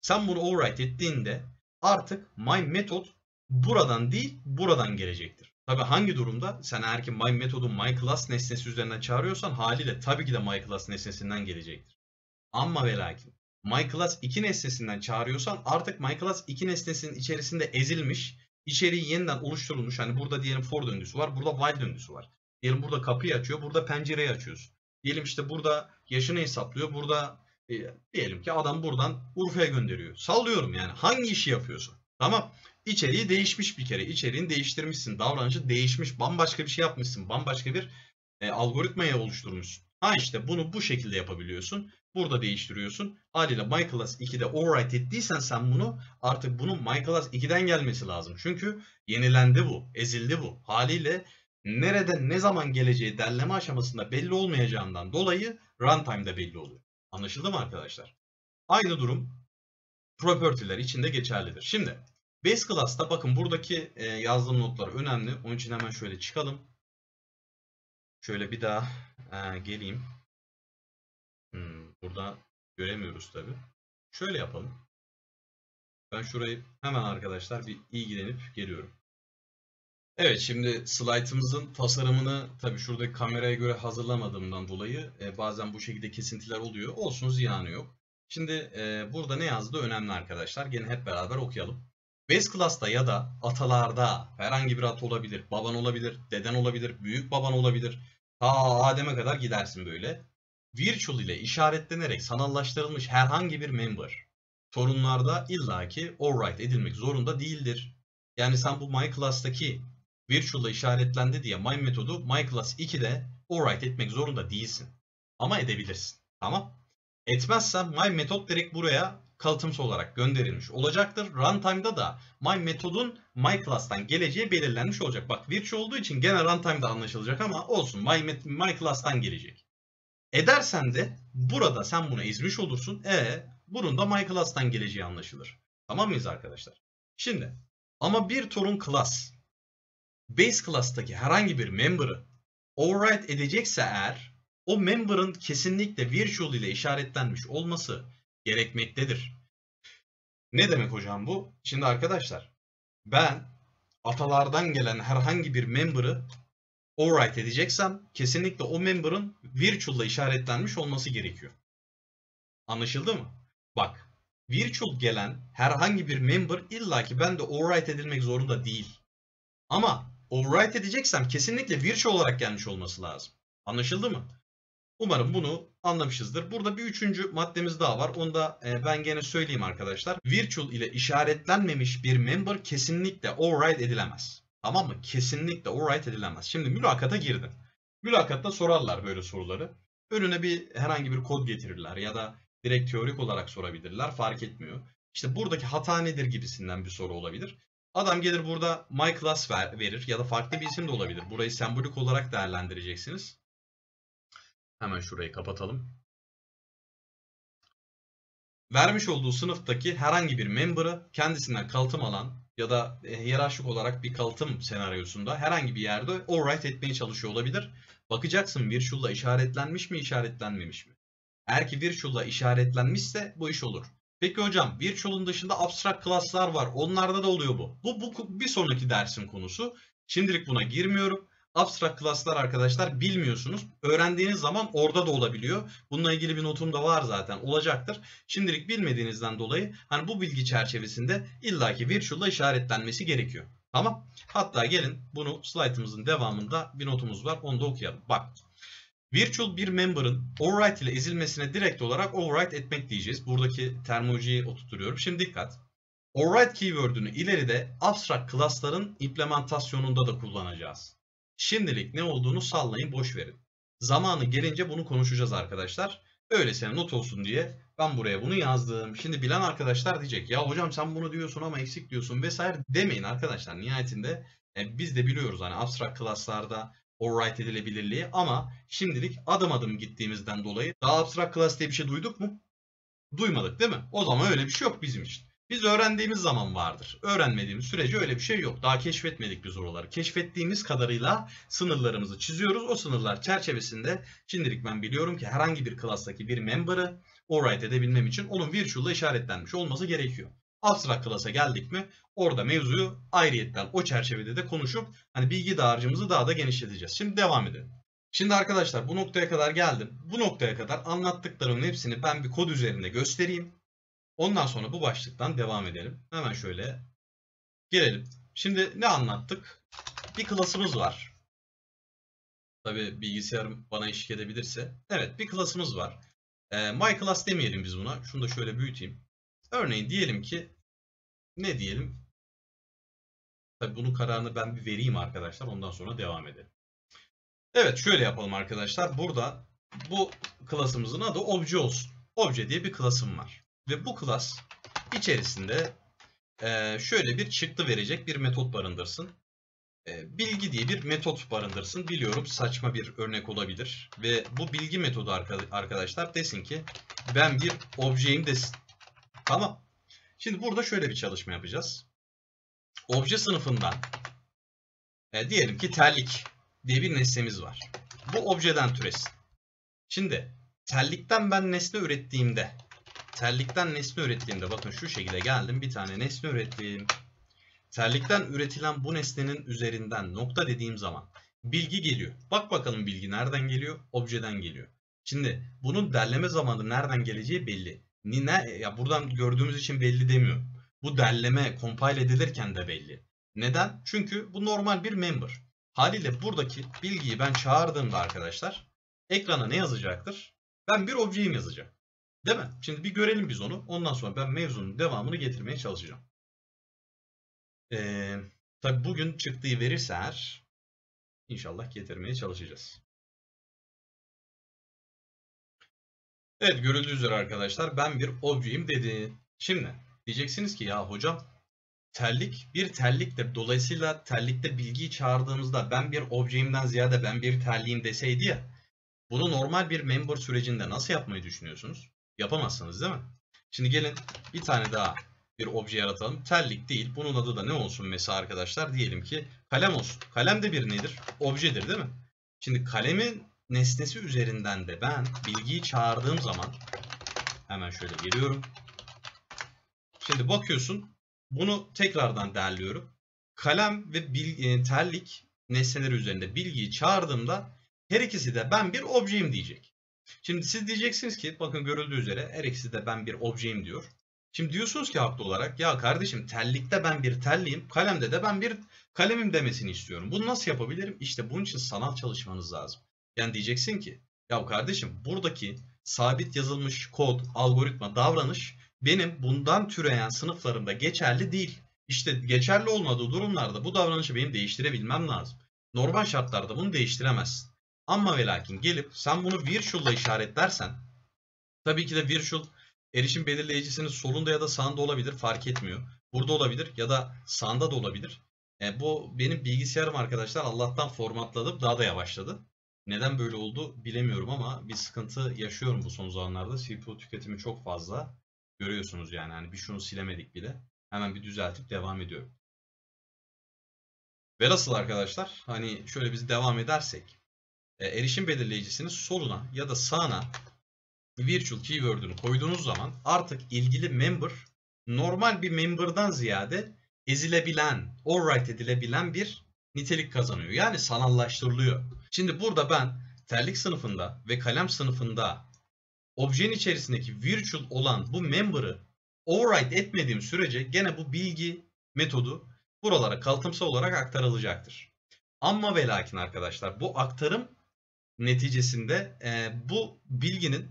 Sen bunu overwrite ettiğinde artık my method buradan değil buradan gelecektir. Tabi hangi durumda sen eğer ki my metodun my class nesnesi üzerinden çağırıyorsan haliyle tabii ki de my class nesnesinden gelecektir. Ama ve lakin my class 2 nesnesinden çağırıyorsan artık my class 2 nesnesinin içerisinde ezilmiş, içeriği yeniden oluşturulmuş. Hani burada diyelim for döngüsü var, burada while döngüsü var. Diyelim burada kapıyı açıyor, burada pencereyi açıyorsun. Diyelim işte burada yaşını hesaplıyor, burada e, diyelim ki adam buradan Urfa'ya gönderiyor. Sallıyorum yani hangi işi yapıyorsun. Tamam. İçeriği değişmiş bir kere. İçeriğini değiştirmişsin. Davranışı değişmiş. Bambaşka bir şey yapmışsın. Bambaşka bir e, algoritmayı oluşturmuşsun. Ha işte bunu bu şekilde yapabiliyorsun. Burada değiştiriyorsun. Haliyle MyClass 2'de overwrite ettiysen sen bunu artık bunun MyClass 2'den gelmesi lazım. Çünkü yenilendi bu. Ezildi bu. Haliyle nerede ne zaman geleceği derleme aşamasında belli olmayacağından dolayı runtime'da belli oluyor. Anlaşıldı mı arkadaşlar? Aynı durum property'ler için de geçerlidir. Şimdi base class'ta bakın buradaki e, yazdığım notlar önemli. Onun için hemen şöyle çıkalım. Şöyle bir daha e, geleyim. Hmm, burada göremiyoruz tabi. Şöyle yapalım. Ben şurayı hemen arkadaşlar bir ilgilenip geliyorum. Evet şimdi slaytımızın tasarımını tabi şuradaki kameraya göre hazırlamadığımdan dolayı e, bazen bu şekilde kesintiler oluyor. Olsun ziyanı yok. Şimdi e, burada ne yazdı önemli arkadaşlar. Gene hep beraber okuyalım. Base class'ta ya da atalarda herhangi bir at olabilir, baban olabilir, deden olabilir, büyük baban olabilir. Ta Adem'e kadar gidersin böyle. Virtual ile işaretlenerek sanallaştırılmış herhangi bir member torunlarda illaki override edilmek zorunda değildir. Yani sen bu myClass'taki virtual ile işaretlendi diye my metodu myClass 2'de override etmek zorunda değilsin. Ama edebilirsin. Tamam. Etmezsen my metod direkt buraya kalıtımsı olarak gönderilmiş olacaktır. Runtime'da da my metodun my class'tan geleceği belirlenmiş olacak. Bak virtual olduğu için gene runtime'da anlaşılacak ama olsun my, my class'tan gelecek. Edersen de burada sen bunu ezmiş olursun. E bunun da my class'tan geleceği anlaşılır. Tamam mıyız arkadaşlar? Şimdi ama bir torun class base class'taki herhangi bir member'ı override edecekse eğer o member'ın kesinlikle virtual ile işaretlenmiş olması gerekmektedir. Ne demek hocam bu? Şimdi arkadaşlar ben atalardan gelen herhangi bir member'ı overwrite edeceksem kesinlikle o member'ın virtual ile işaretlenmiş olması gerekiyor. Anlaşıldı mı? Bak virtual gelen herhangi bir member illaki ben de overwrite edilmek zorunda değil. Ama overwrite edeceksem kesinlikle virtual olarak gelmiş olması lazım. Anlaşıldı mı? Umarım bunu anlamışızdır. Burada bir üçüncü maddemiz daha var. Onu da e, ben gene söyleyeyim arkadaşlar. Virtual ile işaretlenmemiş bir member kesinlikle override edilemez. Tamam mı? Kesinlikle override edilemez. Şimdi mülakata girdin. Mülakatta sorarlar böyle soruları. Önüne bir herhangi bir kod getirirler ya da direkt teorik olarak sorabilirler. Fark etmiyor. İşte buradaki hata nedir gibisinden bir soru olabilir. Adam gelir burada my class ver, verir ya da farklı bir isim de olabilir. Burayı sembolik olarak değerlendireceksiniz. Hemen şurayı kapatalım. vermiş olduğu sınıftaki herhangi bir member'ı kendisinden kalıtım alan ya da e, hiyerarşik olarak bir kalıtım senaryosunda herhangi bir yerde overwrite etmeye çalışıyor olabilir. Bakacaksın virtual'la işaretlenmiş mi işaretlenmemiş mi? Eğer ki virtual'la işaretlenmişse bu iş olur. Peki hocam virtual'ın dışında abstract class'lar var. Onlarda da oluyor bu. Bu, bu bir sonraki dersin konusu. Şimdilik buna girmiyorum. Abstract class'lar arkadaşlar bilmiyorsunuz. Öğrendiğiniz zaman orada da olabiliyor. Bununla ilgili bir notum da var zaten. Olacaktır. Şimdilik bilmediğinizden dolayı hani bu bilgi çerçevesinde illaki virtual'la işaretlenmesi gerekiyor. Tamam. Hatta gelin bunu slaytımızın devamında bir notumuz var. Onu da okuyalım. Bak. Virtual bir member'ın override ile ezilmesine direkt olarak override etmek diyeceğiz. Buradaki terminolojiyi oturtuyorum. Şimdi dikkat. Override keyword'ünü ileride abstract class'ların implementasyonunda da kullanacağız. Şimdilik ne olduğunu sallayın boş verin. Zamanı gelince bunu konuşacağız arkadaşlar. Öylesine not olsun diye ben buraya bunu yazdım. Şimdi bilen arkadaşlar diyecek ya hocam sen bunu diyorsun ama eksik diyorsun vesaire demeyin arkadaşlar. Nihayetinde e, biz de biliyoruz hani abstract class'larda override edilebilirliği ama şimdilik adım adım gittiğimizden dolayı daha abstract class diye bir şey duyduk mu? Duymadık değil mi? O zaman öyle bir şey yok bizim için. Biz öğrendiğimiz zaman vardır. Öğrenmediğimiz sürece öyle bir şey yok. Daha keşfetmedik biz oraları. Keşfettiğimiz kadarıyla sınırlarımızı çiziyoruz. O sınırlar çerçevesinde şimdilik ben biliyorum ki herhangi bir klastaki bir member'ı override edebilmem için onun virtual'la işaretlenmiş olması gerekiyor. Abstract class'a geldik mi orada mevzuyu ayrıyetten o çerçevede de konuşup hani bilgi dağarcığımızı daha da genişleteceğiz. Şimdi devam edelim. Şimdi arkadaşlar bu noktaya kadar geldim. Bu noktaya kadar anlattıklarımın hepsini ben bir kod üzerinde göstereyim. Ondan sonra bu başlıktan devam edelim. Hemen şöyle gelelim. Şimdi ne anlattık? Bir klasımız var. Tabi bilgisayarım bana eşlik edebilirse. Evet bir klasımız var. E, my class demeyelim biz buna. Şunu da şöyle büyüteyim. Örneğin diyelim ki ne diyelim? Tabi bunun kararını ben bir vereyim arkadaşlar. Ondan sonra devam edelim. Evet şöyle yapalım arkadaşlar. Burada bu klasımızın adı obje olsun. Obje diye bir klasım var. Ve bu class içerisinde e, şöyle bir çıktı verecek bir metot barındırsın. E, bilgi diye bir metot barındırsın. Biliyorum saçma bir örnek olabilir. Ve bu bilgi metodu arkadaşlar desin ki ben bir objeyim desin. Tamam. Şimdi burada şöyle bir çalışma yapacağız. Obje sınıfından e, diyelim ki terlik diye bir nesnemiz var. Bu objeden türesin. Şimdi terlikten ben nesne ürettiğimde terlikten nesne ürettiğimde bakın şu şekilde geldim bir tane nesne ürettim. Terlikten üretilen bu nesnenin üzerinden nokta dediğim zaman bilgi geliyor. Bak bakalım bilgi nereden geliyor? Objeden geliyor. Şimdi bunun derleme zamanı nereden geleceği belli. Ne, ya buradan gördüğümüz için belli demiyorum. Bu derleme compile edilirken de belli. Neden? Çünkü bu normal bir member. Haliyle buradaki bilgiyi ben çağırdığımda arkadaşlar ekrana ne yazacaktır? Ben bir objeyim yazacağım. Değil mi? Şimdi bir görelim biz onu. Ondan sonra ben mevzunun devamını getirmeye çalışacağım. Ee, tabi bugün çıktığı verirse eğer inşallah getirmeye çalışacağız. Evet görüldüğü üzere arkadaşlar ben bir objeyim dedi. Şimdi diyeceksiniz ki ya hocam terlik bir terliktir. Dolayısıyla terlikte bilgiyi çağırdığımızda ben bir objeyimden ziyade ben bir terliğim deseydi ya bunu normal bir member sürecinde nasıl yapmayı düşünüyorsunuz? Yapamazsınız değil mi? Şimdi gelin bir tane daha bir obje yaratalım. Terlik değil. Bunun adı da ne olsun mesela arkadaşlar? Diyelim ki kalem olsun. Kalem de bir nedir? Objedir değil mi? Şimdi kalemin nesnesi üzerinden de ben bilgiyi çağırdığım zaman hemen şöyle geliyorum. Şimdi bakıyorsun bunu tekrardan derliyorum. Kalem ve bilgi, e, terlik nesneleri üzerinde bilgiyi çağırdığımda her ikisi de ben bir objeyim diyecek. Şimdi siz diyeceksiniz ki bakın görüldüğü üzere her ikisi de ben bir objeyim diyor. Şimdi diyorsunuz ki haklı olarak ya kardeşim tellikte ben bir telliyim, kalemde de ben bir kalemim demesini istiyorum. Bunu nasıl yapabilirim? İşte bunun için sanal çalışmanız lazım. Yani diyeceksin ki ya kardeşim buradaki sabit yazılmış kod, algoritma, davranış benim bundan türeyen sınıflarımda geçerli değil. İşte geçerli olmadığı durumlarda bu davranışı benim değiştirebilmem lazım. Normal şartlarda bunu değiştiremezsin. Ama ve lakin gelip sen bunu virtual'la işaretlersen tabii ki de virtual erişim belirleyicisinin solunda ya da sağında olabilir fark etmiyor. Burada olabilir ya da sağında da olabilir. E, bu benim bilgisayarım arkadaşlar Allah'tan formatladım daha da yavaşladı. Neden böyle oldu bilemiyorum ama bir sıkıntı yaşıyorum bu son zamanlarda. CPU tüketimi çok fazla. Görüyorsunuz yani hani bir şunu silemedik bile. Hemen bir düzeltip devam ediyorum. Velhasıl arkadaşlar hani şöyle biz devam edersek erişim belirleyicisinin soluna ya da sağına virtual keyword'ünü koyduğunuz zaman artık ilgili member normal bir member'dan ziyade ezilebilen, override edilebilen bir nitelik kazanıyor. Yani sanallaştırılıyor. Şimdi burada ben terlik sınıfında ve kalem sınıfında objenin içerisindeki virtual olan bu member'ı override etmediğim sürece gene bu bilgi metodu buralara kalıtımsal olarak aktarılacaktır. Ama ve lakin arkadaşlar bu aktarım neticesinde e, bu bilginin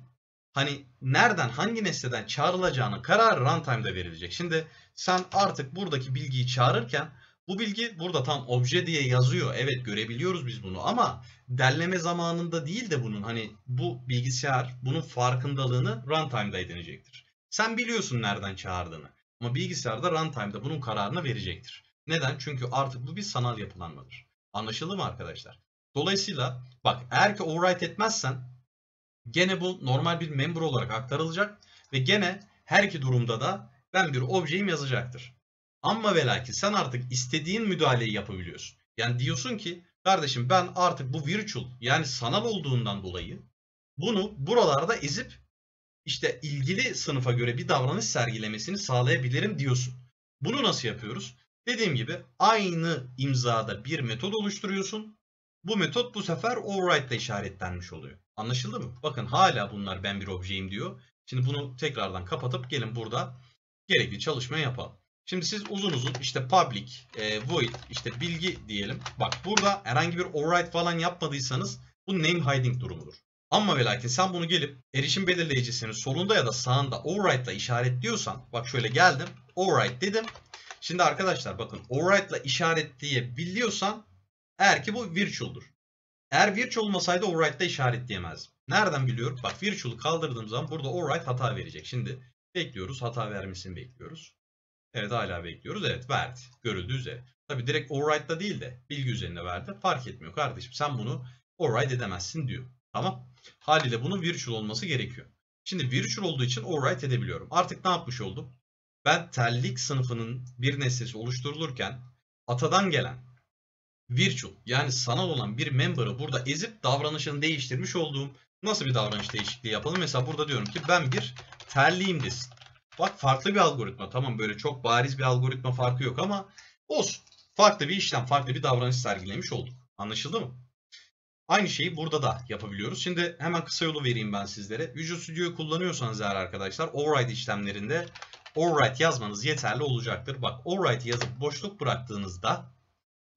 hani nereden hangi nesneden çağrılacağını karar runtime'da verilecek. Şimdi sen artık buradaki bilgiyi çağırırken bu bilgi burada tam obje diye yazıyor. Evet görebiliyoruz biz bunu ama derleme zamanında değil de bunun hani bu bilgisayar bunun farkındalığını runtime'da edinecektir. Sen biliyorsun nereden çağırdığını ama bilgisayarda runtime'da bunun kararını verecektir. Neden? Çünkü artık bu bir sanal yapılanmadır. Anlaşıldı mı arkadaşlar? Dolayısıyla bak eğer ki overwrite etmezsen gene bu normal bir member olarak aktarılacak ve gene her iki durumda da ben bir objeyim yazacaktır. Ama ve sen artık istediğin müdahaleyi yapabiliyorsun. Yani diyorsun ki kardeşim ben artık bu virtual yani sanal olduğundan dolayı bunu buralarda ezip işte ilgili sınıfa göre bir davranış sergilemesini sağlayabilirim diyorsun. Bunu nasıl yapıyoruz? Dediğim gibi aynı imzada bir metot oluşturuyorsun. Bu metot bu sefer override ile işaretlenmiş oluyor. Anlaşıldı mı? Bakın hala bunlar ben bir objeyim diyor. Şimdi bunu tekrardan kapatıp gelin burada gerekli çalışmayı yapalım. Şimdi siz uzun uzun işte public, e, void, işte bilgi diyelim. Bak burada herhangi bir override falan yapmadıysanız bu name hiding durumudur. Ama ve lakin sen bunu gelip erişim belirleyicisinin solunda ya da sağında override ile işaretliyorsan bak şöyle geldim override dedim. Şimdi arkadaşlar bakın override ile işaretleyebiliyorsan eğer ki bu virtual'dur. Eğer virtual olmasaydı override ile işaretleyemezdim. Nereden biliyorum? Bak virtual'ı kaldırdığım zaman burada override hata verecek. Şimdi bekliyoruz hata vermesini bekliyoruz. Evet hala bekliyoruz. Evet verdi. Görüldüğü üzere. Tabi direkt override'da değil de bilgi üzerinde verdi. Fark etmiyor kardeşim. Sen bunu override edemezsin diyor. Tamam. Haliyle bunun virtual olması gerekiyor. Şimdi virtual olduğu için override edebiliyorum. Artık ne yapmış oldum? Ben terlik sınıfının bir nesnesi oluşturulurken atadan gelen virtual yani sanal olan bir member'ı burada ezip davranışını değiştirmiş olduğum nasıl bir davranış değişikliği yapalım? Mesela burada diyorum ki ben bir terliğim desin. Bak farklı bir algoritma. Tamam böyle çok bariz bir algoritma farkı yok ama olsun. Farklı bir işlem, farklı bir davranış sergilemiş olduk. Anlaşıldı mı? Aynı şeyi burada da yapabiliyoruz. Şimdi hemen kısa yolu vereyim ben sizlere. Visual Studio'yu kullanıyorsanız eğer arkadaşlar override işlemlerinde override yazmanız yeterli olacaktır. Bak override yazıp boşluk bıraktığınızda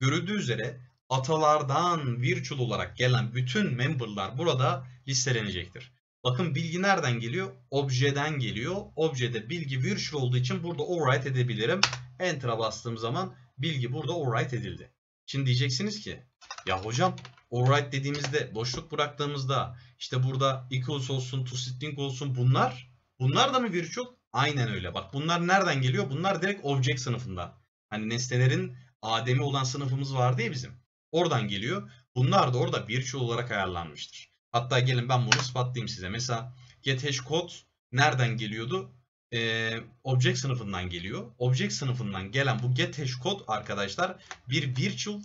görüldüğü üzere atalardan virtual olarak gelen bütün memberlar burada listelenecektir. Bakın bilgi nereden geliyor? Objeden geliyor. Objede bilgi virtual olduğu için burada override edebilirim. Enter'a bastığım zaman bilgi burada override edildi. Şimdi diyeceksiniz ki ya hocam override dediğimizde boşluk bıraktığımızda işte burada equals olsun, toString olsun bunlar bunlar da mı virtual? Aynen öyle. Bak bunlar nereden geliyor? Bunlar direkt object sınıfından. Hani nesnelerin ademi olan sınıfımız vardı ya bizim. Oradan geliyor. Bunlar da orada virtual olarak ayarlanmıştır. Hatta gelin ben bunu ispatlayayım size. Mesela getHashCode nereden geliyordu? Ee, object sınıfından geliyor. Object sınıfından gelen bu getHashCode arkadaşlar bir virtual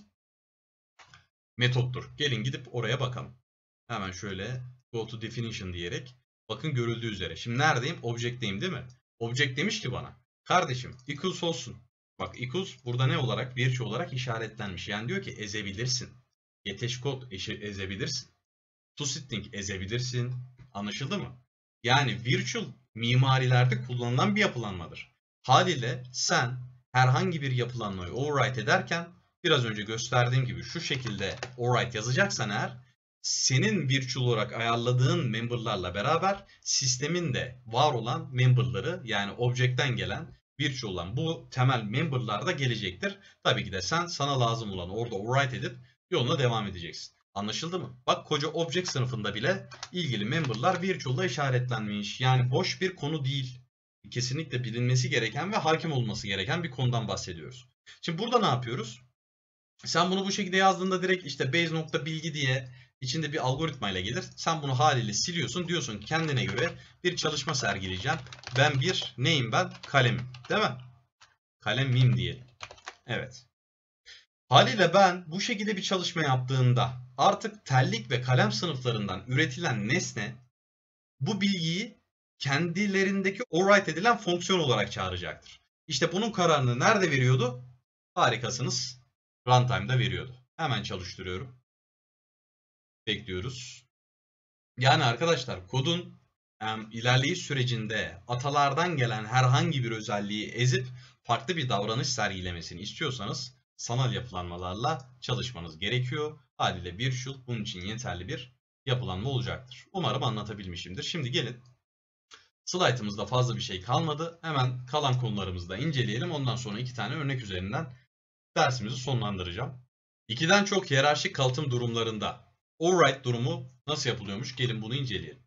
metottur. Gelin gidip oraya bakalım. Hemen şöyle go to definition diyerek bakın görüldüğü üzere. Şimdi neredeyim? Object'teyim değil mi? Object demiş ki bana kardeşim equals olsun. Bak equals burada ne olarak? Virtual olarak işaretlenmiş. Yani diyor ki ezebilirsin. GetHashCode ezebilirsin toString ezebilirsin. Anlaşıldı mı? Yani virtual mimarilerde kullanılan bir yapılanmadır. Haliyle sen herhangi bir yapılanmayı override ederken biraz önce gösterdiğim gibi şu şekilde override yazacaksan eğer senin virtual olarak ayarladığın memberlarla beraber sistemin de var olan memberları yani object'ten gelen virtual olan bu temel memberlar da gelecektir. Tabii ki de sen sana lazım olanı orada override edip yoluna devam edeceksin. Anlaşıldı mı? Bak koca object sınıfında bile ilgili memberlar virtual'da işaretlenmiş. Yani boş bir konu değil. Kesinlikle bilinmesi gereken ve hakim olması gereken bir konudan bahsediyoruz. Şimdi burada ne yapıyoruz? Sen bunu bu şekilde yazdığında direkt işte base.bilgi diye içinde bir algoritmayla gelir. Sen bunu haliyle siliyorsun. Diyorsun kendine göre bir çalışma sergileyeceğim. Ben bir neyim ben? Kalemim. Değil mi? Kalemim diyelim. Evet. Haliyle ben bu şekilde bir çalışma yaptığımda artık tellik ve kalem sınıflarından üretilen nesne bu bilgiyi kendilerindeki override edilen fonksiyon olarak çağıracaktır. İşte bunun kararını nerede veriyordu? Harikasınız. Runtime'da veriyordu. Hemen çalıştırıyorum. Bekliyoruz. Yani arkadaşlar kodun em, ilerleyiş sürecinde atalardan gelen herhangi bir özelliği ezip farklı bir davranış sergilemesini istiyorsanız sanal yapılanmalarla çalışmanız gerekiyor. Haliyle bir şut bunun için yeterli bir yapılanma olacaktır. Umarım anlatabilmişimdir. Şimdi gelin slaytımızda fazla bir şey kalmadı. Hemen kalan konularımızı da inceleyelim. Ondan sonra iki tane örnek üzerinden dersimizi sonlandıracağım. İkiden çok hiyerarşik kalıtım durumlarında override durumu nasıl yapılıyormuş? Gelin bunu inceleyelim.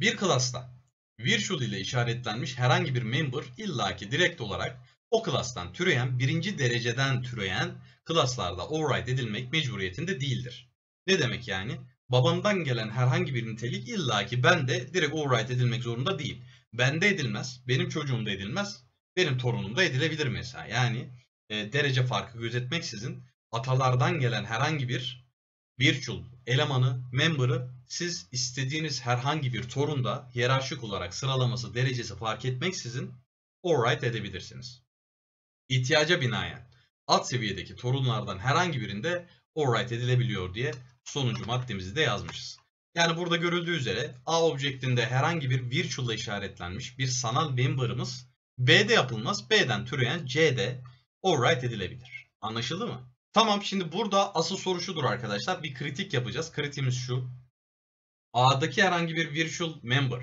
Bir class'ta virtual ile işaretlenmiş herhangi bir member illaki direkt olarak o class'tan türeyen birinci dereceden türeyen class'larda override edilmek mecburiyetinde değildir. Ne demek yani? Babamdan gelen herhangi bir nitelik illaki bende direkt override edilmek zorunda değil. Bende edilmez, benim çocuğumda edilmez, benim torunumda edilebilir mesela. Yani e, derece farkı gözetmeksizin atalardan gelen herhangi bir virtual elemanı, member'ı siz istediğiniz herhangi bir torunda hiyerarşik olarak sıralaması, derecesi fark etmeksizin override edebilirsiniz. İhtiyaca binaen alt seviyedeki torunlardan herhangi birinde override edilebiliyor diye sonuncu maddemizi de yazmışız. Yani burada görüldüğü üzere A objektinde herhangi bir virtual işaretlenmiş bir sanal member'ımız B'de yapılmaz, B'den türeyen C'de override edilebilir. Anlaşıldı mı? Tamam şimdi burada asıl soru şudur arkadaşlar. Bir kritik yapacağız. Kritiğimiz şu. A'daki herhangi bir virtual member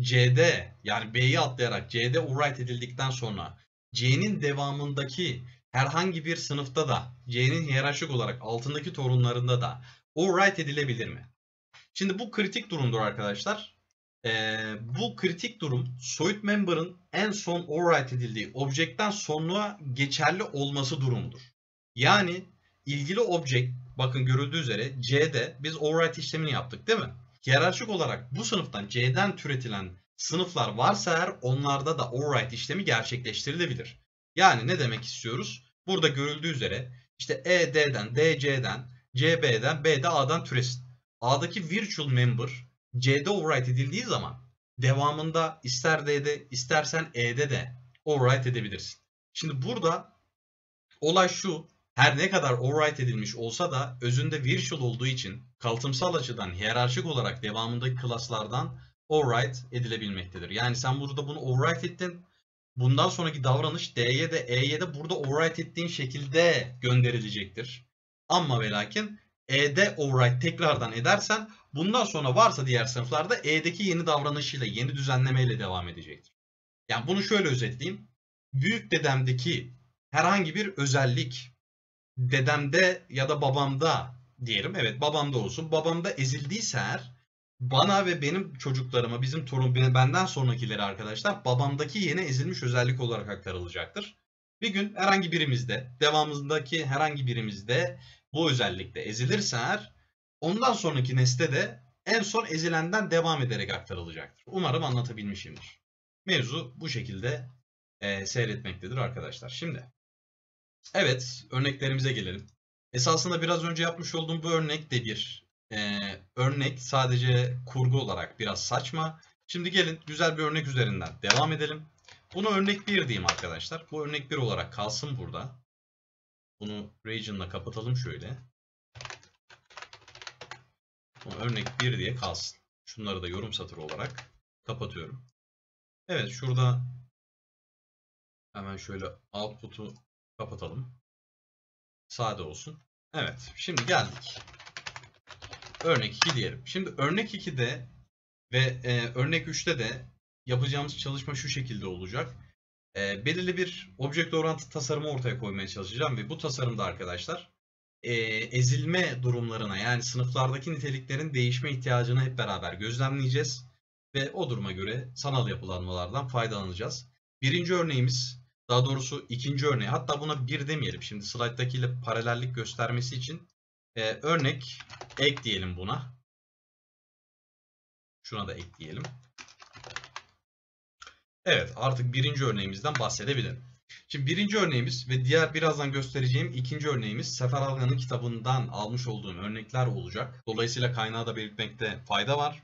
C'de yani B'yi atlayarak C'de override edildikten sonra C'nin devamındaki herhangi bir sınıfta da C'nin hiyerarşik olarak altındaki torunlarında da override edilebilir mi? Şimdi bu kritik durumdur arkadaşlar. Ee, bu kritik durum soyut member'ın en son override edildiği objektten sonra geçerli olması durumudur. Yani ilgili object bakın görüldüğü üzere C'de biz override işlemini yaptık değil mi? Hiyerarşik olarak bu sınıftan C'den türetilen sınıflar varsa eğer onlarda da override işlemi gerçekleştirilebilir. Yani ne demek istiyoruz? Burada görüldüğü üzere işte ED'den, DC'den, CB'den, B'de A'dan türesin. A'daki virtual member C'de override edildiği zaman devamında ister D'de istersen E'de de override edebilirsin. Şimdi burada olay şu. Her ne kadar override edilmiş olsa da özünde virtual olduğu için kalıtımsal açıdan hiyerarşik olarak devamındaki klaslardan override edilebilmektedir. Yani sen burada bunu override ettin. Bundan sonraki davranış D'ye de E'ye de burada override ettiğin şekilde gönderilecektir. Ama ve lakin E'de override tekrardan edersen bundan sonra varsa diğer sınıflarda E'deki yeni davranışıyla, yeni düzenlemeyle devam edecektir. Yani bunu şöyle özetleyeyim. Büyük dedemdeki herhangi bir özellik dedemde ya da babamda diyelim. Evet babamda olsun. Babamda ezildiyse eğer bana ve benim çocuklarıma, bizim torun benden sonrakileri arkadaşlar babamdaki yeni ezilmiş özellik olarak aktarılacaktır. Bir gün herhangi birimizde, devamındaki herhangi birimizde bu özellikle ezilirse eğer ondan sonraki nesle de en son ezilenden devam ederek aktarılacaktır. Umarım anlatabilmişimdir. Mevzu bu şekilde e, seyretmektedir arkadaşlar. Şimdi evet örneklerimize gelelim. Esasında biraz önce yapmış olduğum bu örnek de bir e, örnek sadece kurgu olarak biraz saçma. Şimdi gelin güzel bir örnek üzerinden devam edelim. Bunu örnek 1 diyeyim arkadaşlar. Bu örnek 1 olarak kalsın burada. Bunu region'la kapatalım şöyle. Bunu örnek 1 diye kalsın. Şunları da yorum satırı olarak kapatıyorum. Evet şurada hemen şöyle output'u kapatalım. Sade olsun. Evet şimdi geldik. Örnek 2 diyelim. Şimdi örnek 2'de ve e, örnek 3'te de yapacağımız çalışma şu şekilde olacak. E, belirli bir object orantı tasarımı ortaya koymaya çalışacağım ve bu tasarımda arkadaşlar e, ezilme durumlarına yani sınıflardaki niteliklerin değişme ihtiyacını hep beraber gözlemleyeceğiz ve o duruma göre sanal yapılanmalardan faydalanacağız. Birinci örneğimiz Daha doğrusu ikinci örneği. Hatta buna bir demeyelim. Şimdi slide'dakiyle paralellik göstermesi için e, örnek ek diyelim buna. Şuna da ekleyelim. Evet artık birinci örneğimizden bahsedebilirim. Şimdi birinci örneğimiz ve diğer birazdan göstereceğim ikinci örneğimiz Sefer Algan'ın kitabından almış olduğum örnekler olacak. Dolayısıyla kaynağı da belirtmekte fayda var.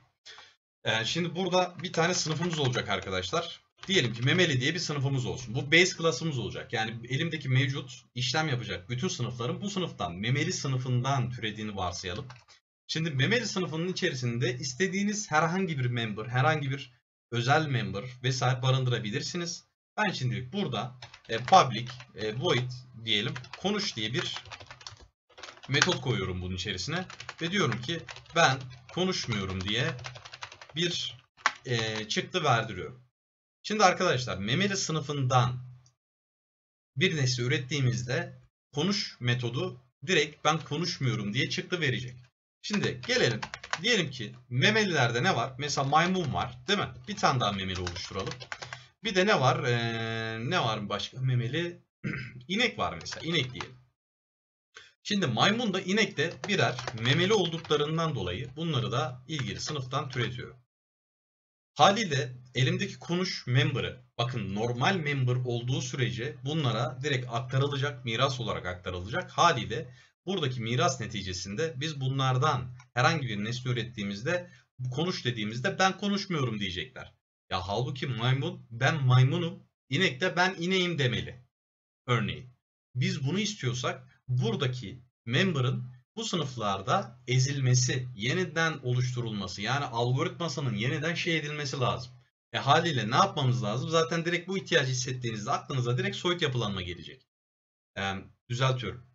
Ee, şimdi burada bir tane sınıfımız olacak arkadaşlar. Diyelim ki memeli diye bir sınıfımız olsun. Bu base class'ımız olacak. Yani elimdeki mevcut işlem yapacak bütün sınıfların bu sınıftan memeli sınıfından türediğini varsayalım. Şimdi memeli sınıfının içerisinde istediğiniz herhangi bir member, herhangi bir özel member vesaire barındırabilirsiniz. Ben şimdilik burada e, public e, void diyelim konuş diye bir metot koyuyorum bunun içerisine ve diyorum ki ben konuşmuyorum diye bir e, çıktı verdiriyorum. Şimdi arkadaşlar memeli sınıfından bir nesne ürettiğimizde konuş metodu direkt ben konuşmuyorum diye çıktı verecek. Şimdi gelelim. Diyelim ki memelilerde ne var? Mesela maymun var değil mi? Bir tane daha memeli oluşturalım. Bir de ne var? Ee, ne var başka memeli? İnek var mesela. İnek diyelim. Şimdi maymun da inek de birer memeli olduklarından dolayı bunları da ilgili sınıftan türetiyor. Haliyle elimdeki konuş member'ı bakın normal member olduğu sürece bunlara direkt aktarılacak, miras olarak aktarılacak. Haliyle buradaki miras neticesinde biz bunlardan herhangi bir nesne ürettiğimizde konuş dediğimizde ben konuşmuyorum diyecekler. Ya halbuki maymun ben maymunum, inek de ben ineğim demeli. Örneğin. Biz bunu istiyorsak buradaki member'ın bu sınıflarda ezilmesi, yeniden oluşturulması yani algoritmasının yeniden şey edilmesi lazım. E haliyle ne yapmamız lazım? Zaten direkt bu ihtiyacı hissettiğinizde aklınıza direkt soyut yapılanma gelecek. E, düzeltiyorum.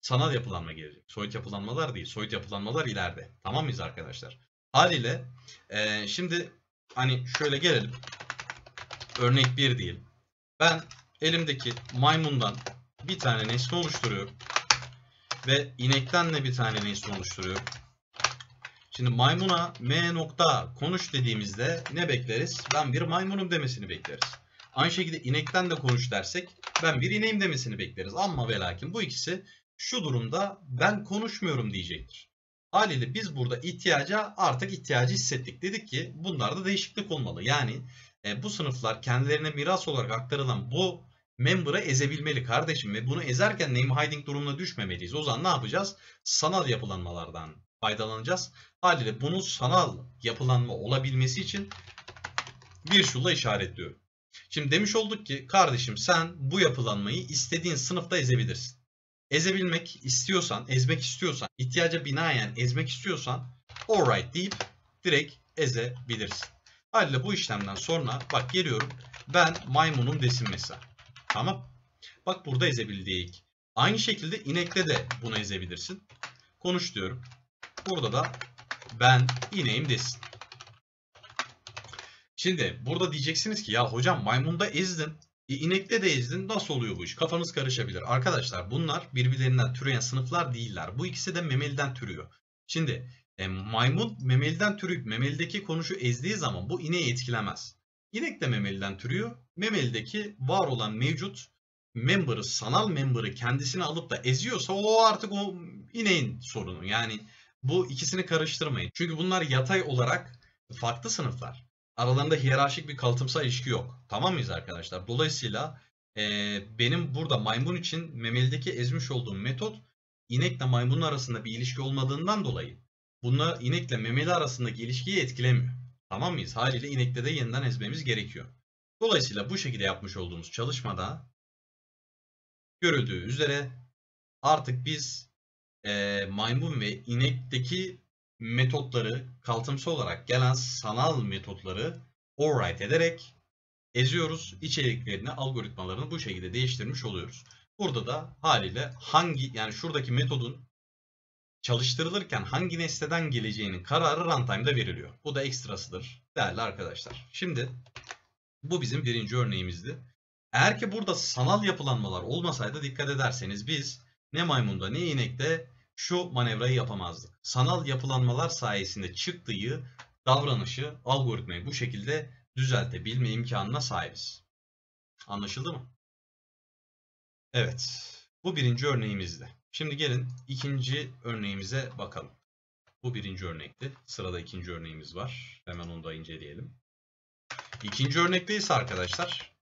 Sanal yapılanma gelecek. Soyut yapılanmalar değil. Soyut yapılanmalar ileride. Tamam mıyız arkadaşlar? Haliyle e, şimdi hani şöyle gelelim. Örnek 1 diyelim. Ben elimdeki maymundan bir tane nesne oluşturuyorum. Ve inekten de bir tane nesne oluşturuyorum. Şimdi maymuna m nokta konuş dediğimizde ne bekleriz? Ben bir maymunum demesini bekleriz. Aynı şekilde inekten de konuş dersek ben bir ineğim demesini bekleriz. Ama ve lakin bu ikisi şu durumda ben konuşmuyorum diyecektir. Haliyle biz burada ihtiyaca artık ihtiyacı hissettik. Dedik ki bunlarda değişiklik olmalı. Yani e, bu sınıflar kendilerine miras olarak aktarılan bu member'ı ezebilmeli kardeşim ve bunu ezerken name hiding durumuna düşmemeliyiz. O zaman ne yapacağız? Sanal yapılanmalardan faydalanacağız. Haliyle bunun sanal yapılanma olabilmesi için bir şulla işaretliyorum. Şimdi demiş olduk ki kardeşim sen bu yapılanmayı istediğin sınıfta ezebilirsin. Ezebilmek istiyorsan, ezmek istiyorsan, ihtiyaca binaen ezmek istiyorsan alright deyip direkt ezebilirsin. Haliyle bu işlemden sonra bak geliyorum ben maymunum desin mesela. Tamam. Bak burada ezebildik. Aynı şekilde inekte de bunu ezebilirsin. Konuş diyorum. Burada da ben ineğim desin. Şimdi burada diyeceksiniz ki ya hocam maymunda ezdin. E, inekte de ezdin. Nasıl oluyor bu iş? Kafanız karışabilir. Arkadaşlar bunlar birbirlerinden türeyen sınıflar değiller. Bu ikisi de memeliden türüyor. Şimdi e, maymun memeliden türüyüp memelideki konuşu ezdiği zaman bu ineği etkilemez. İnek de memeliden türüyor. Memelideki var olan mevcut member'ı, sanal member'ı kendisine alıp da eziyorsa o artık o ineğin sorunu. Yani bu ikisini karıştırmayın. Çünkü bunlar yatay olarak farklı sınıflar. Aralarında hiyerarşik bir kalıtımsal ilişki yok. Tamam mıyız arkadaşlar? Dolayısıyla e, benim burada maymun için memelideki ezmiş olduğum metot inekle maymunun arasında bir ilişki olmadığından dolayı bunlar inekle memeli arasındaki ilişkiyi etkilemiyor. Tamam mıyız? Haliyle inekte de yeniden ezmemiz gerekiyor. Dolayısıyla bu şekilde yapmış olduğumuz çalışmada görüldüğü üzere artık biz e, maymun ve inekteki metotları kalıtımsal olarak gelen sanal metotları override ederek eziyoruz. İçeriklerini, algoritmalarını bu şekilde değiştirmiş oluyoruz. Burada da haliyle hangi yani şuradaki metodun çalıştırılırken hangi nesneden geleceğinin kararı runtime'da veriliyor. Bu da ekstrasıdır değerli arkadaşlar. Şimdi bu bizim birinci örneğimizdi. Eğer ki burada sanal yapılanmalar olmasaydı dikkat ederseniz biz ne maymunda ne inekte şu manevrayı yapamazdık. Sanal yapılanmalar sayesinde çıktığı davranışı, algoritmayı bu şekilde düzeltebilme imkanına sahibiz. Anlaşıldı mı? Evet. Bu birinci örneğimizdi. Şimdi gelin ikinci örneğimize bakalım. Bu birinci örnekti. Sırada ikinci örneğimiz var. Hemen onu da inceleyelim. İkinci örnekteyiz arkadaşlar.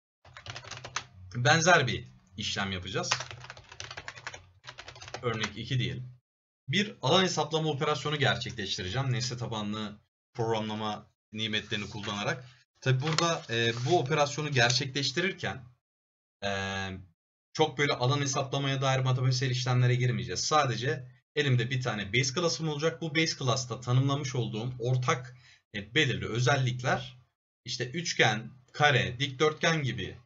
Benzer bir işlem yapacağız. Örnek 2 diyelim. Bir alan hesaplama operasyonu gerçekleştireceğim. Nesne tabanlı programlama nimetlerini kullanarak. Tabi burada e, bu operasyonu gerçekleştirirken e, çok böyle alan hesaplamaya dair matematiksel işlemlere girmeyeceğiz. Sadece elimde bir tane base class'ım olacak. Bu base class'ta tanımlamış olduğum ortak e, belirli özellikler işte üçgen, kare, dikdörtgen gibi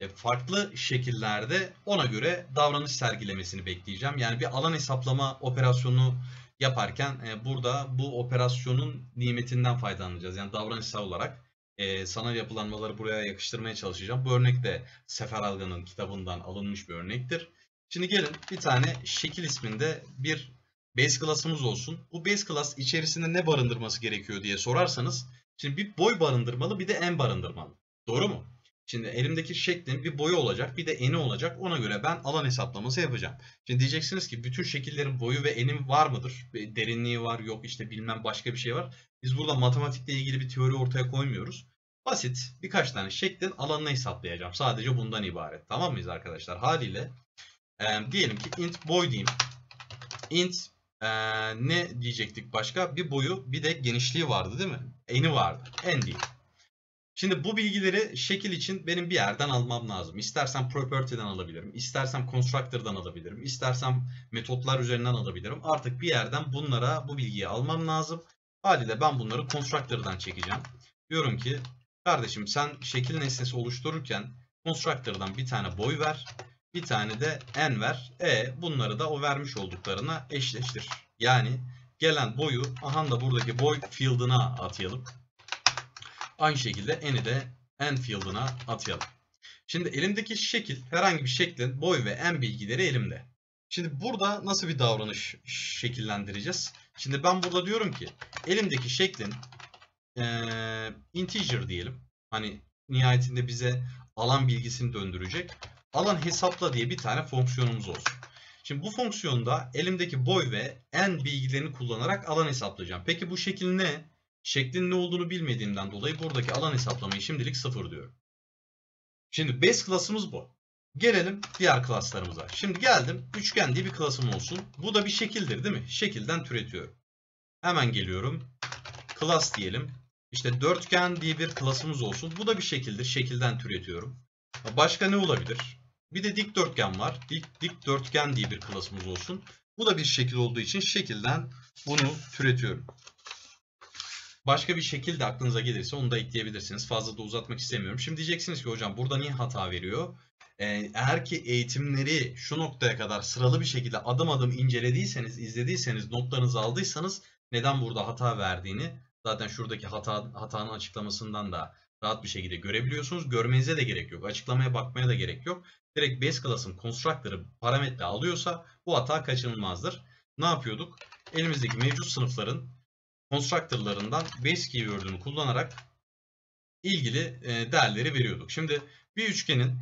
e, farklı şekillerde ona göre davranış sergilemesini bekleyeceğim. Yani bir alan hesaplama operasyonu yaparken e, burada bu operasyonun nimetinden faydalanacağız. Yani davranışsal olarak e, sanal yapılanmaları buraya yakıştırmaya çalışacağım. Bu örnek de Sefer Algan'ın kitabından alınmış bir örnektir. Şimdi gelin bir tane şekil isminde bir base class'ımız olsun. Bu base class içerisinde ne barındırması gerekiyor diye sorarsanız şimdi bir boy barındırmalı bir de en barındırmalı. Doğru mu? Şimdi elimdeki şeklin bir boyu olacak bir de eni olacak. Ona göre ben alan hesaplaması yapacağım. Şimdi diyeceksiniz ki bütün şekillerin boyu ve eni var mıdır? Derinliği var yok işte bilmem başka bir şey var. Biz burada matematikle ilgili bir teori ortaya koymuyoruz. Basit birkaç tane şeklin alanını hesaplayacağım. Sadece bundan ibaret. Tamam mıyız arkadaşlar? Haliyle e, diyelim ki int boy diyeyim. Int e, ne diyecektik başka? Bir boyu bir de genişliği vardı değil mi? Eni vardı. En değil. Şimdi bu bilgileri şekil için benim bir yerden almam lazım. İstersem property'den alabilirim. istersem constructor'dan alabilirim. istersem metotlar üzerinden alabilirim. Artık bir yerden bunlara bu bilgiyi almam lazım. Haliyle ben bunları constructor'dan çekeceğim. Diyorum ki kardeşim sen şekil nesnesi oluştururken constructor'dan bir tane boy ver. Bir tane de en ver. E bunları da o vermiş olduklarına eşleştir. Yani gelen boyu aha da buradaki boy field'ına atayalım. Aynı şekilde eni de en field'ına atayalım. Şimdi elimdeki şekil herhangi bir şeklin boy ve en bilgileri elimde. Şimdi burada nasıl bir davranış şekillendireceğiz? Şimdi ben burada diyorum ki elimdeki şeklin ee, integer diyelim. Hani nihayetinde bize alan bilgisini döndürecek. Alan hesapla diye bir tane fonksiyonumuz olsun. Şimdi bu fonksiyonda elimdeki boy ve en bilgilerini kullanarak alan hesaplayacağım. Peki bu şekil ne? Şeklin ne olduğunu bilmediğimden dolayı buradaki alan hesaplamayı şimdilik sıfır diyorum. Şimdi base class'ımız bu. Gelelim diğer klaslarımıza. Şimdi geldim. Üçgen diye bir klasım olsun. Bu da bir şekildir değil mi? Şekilden türetiyorum. Hemen geliyorum. Class diyelim. İşte dörtgen diye bir klasımız olsun. Bu da bir şekildir. Şekilden türetiyorum. Başka ne olabilir? Bir de dikdörtgen var. Dik, dikdörtgen diye bir klasımız olsun. Bu da bir şekil olduğu için şekilden bunu türetiyorum. Başka bir şekilde aklınıza gelirse onu da ekleyebilirsiniz. Fazla da uzatmak istemiyorum. Şimdi diyeceksiniz ki hocam burada niye hata veriyor? Ee, eğer ki eğitimleri şu noktaya kadar sıralı bir şekilde adım adım incelediyseniz, izlediyseniz, notlarınızı aldıysanız neden burada hata verdiğini zaten şuradaki hata hatanın açıklamasından da rahat bir şekilde görebiliyorsunuz. Görmenize de gerek yok. Açıklamaya bakmaya da gerek yok. Direkt base class'ın constructor'ı parametre alıyorsa bu hata kaçınılmazdır. Ne yapıyorduk? Elimizdeki mevcut sınıfların constructor'larından base keyword'ünü kullanarak ilgili e, değerleri veriyorduk. Şimdi bir üçgenin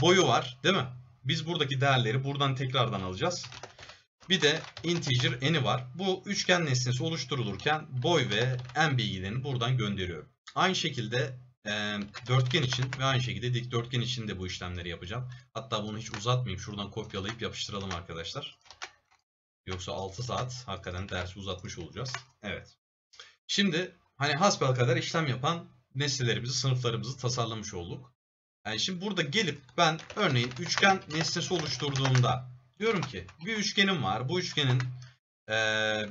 boyu var değil mi? Biz buradaki değerleri buradan tekrardan alacağız. Bir de integer eni var. Bu üçgen nesnesi oluşturulurken boy ve en bilgilerini buradan gönderiyorum. Aynı şekilde e, dörtgen için ve aynı şekilde dikdörtgen için de bu işlemleri yapacağım. Hatta bunu hiç uzatmayayım. Şuradan kopyalayıp yapıştıralım arkadaşlar. Yoksa 6 saat hakikaten dersi uzatmış olacağız. Evet. Şimdi hani hasbel kadar işlem yapan nesnelerimizi, sınıflarımızı tasarlamış olduk. Yani şimdi burada gelip ben örneğin üçgen nesnesi oluşturduğumda diyorum ki bir üçgenim var. Bu üçgenin ee,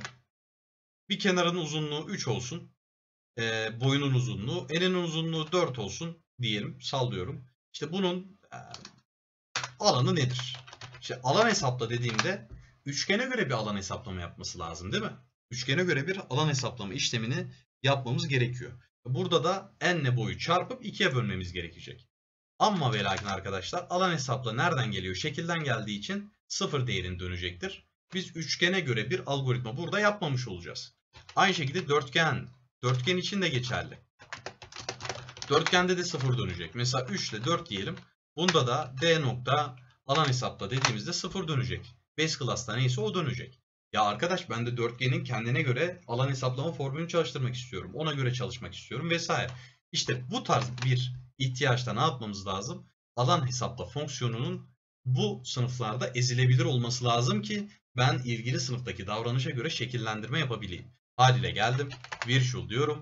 bir kenarının uzunluğu 3 olsun. E, boyunun uzunluğu, eninin uzunluğu 4 olsun diyelim. Sallıyorum. İşte bunun e, alanı nedir? İşte alan hesapla dediğimde üçgene göre bir alan hesaplama yapması lazım değil mi? Üçgene göre bir alan hesaplama işlemini yapmamız gerekiyor. Burada da n'le boyu çarpıp 2'ye bölmemiz gerekecek. Ama ve lakin arkadaşlar alan hesapla nereden geliyor? Şekilden geldiği için sıfır değerini dönecektir. Biz üçgene göre bir algoritma burada yapmamış olacağız. Aynı şekilde dörtgen. Dörtgen için de geçerli. Dörtgende de sıfır dönecek. Mesela 3 ile 4 diyelim. Bunda da D nokta alan hesapla dediğimizde 0 dönecek. Base class'ta neyse o dönecek. Ya arkadaş ben de dörtgenin kendine göre alan hesaplama formülünü çalıştırmak istiyorum. Ona göre çalışmak istiyorum vesaire. İşte bu tarz bir ihtiyaçta ne yapmamız lazım? Alan hesapla fonksiyonunun bu sınıflarda ezilebilir olması lazım ki ben ilgili sınıftaki davranışa göre şekillendirme yapabileyim. Haliyle geldim. Virtual diyorum.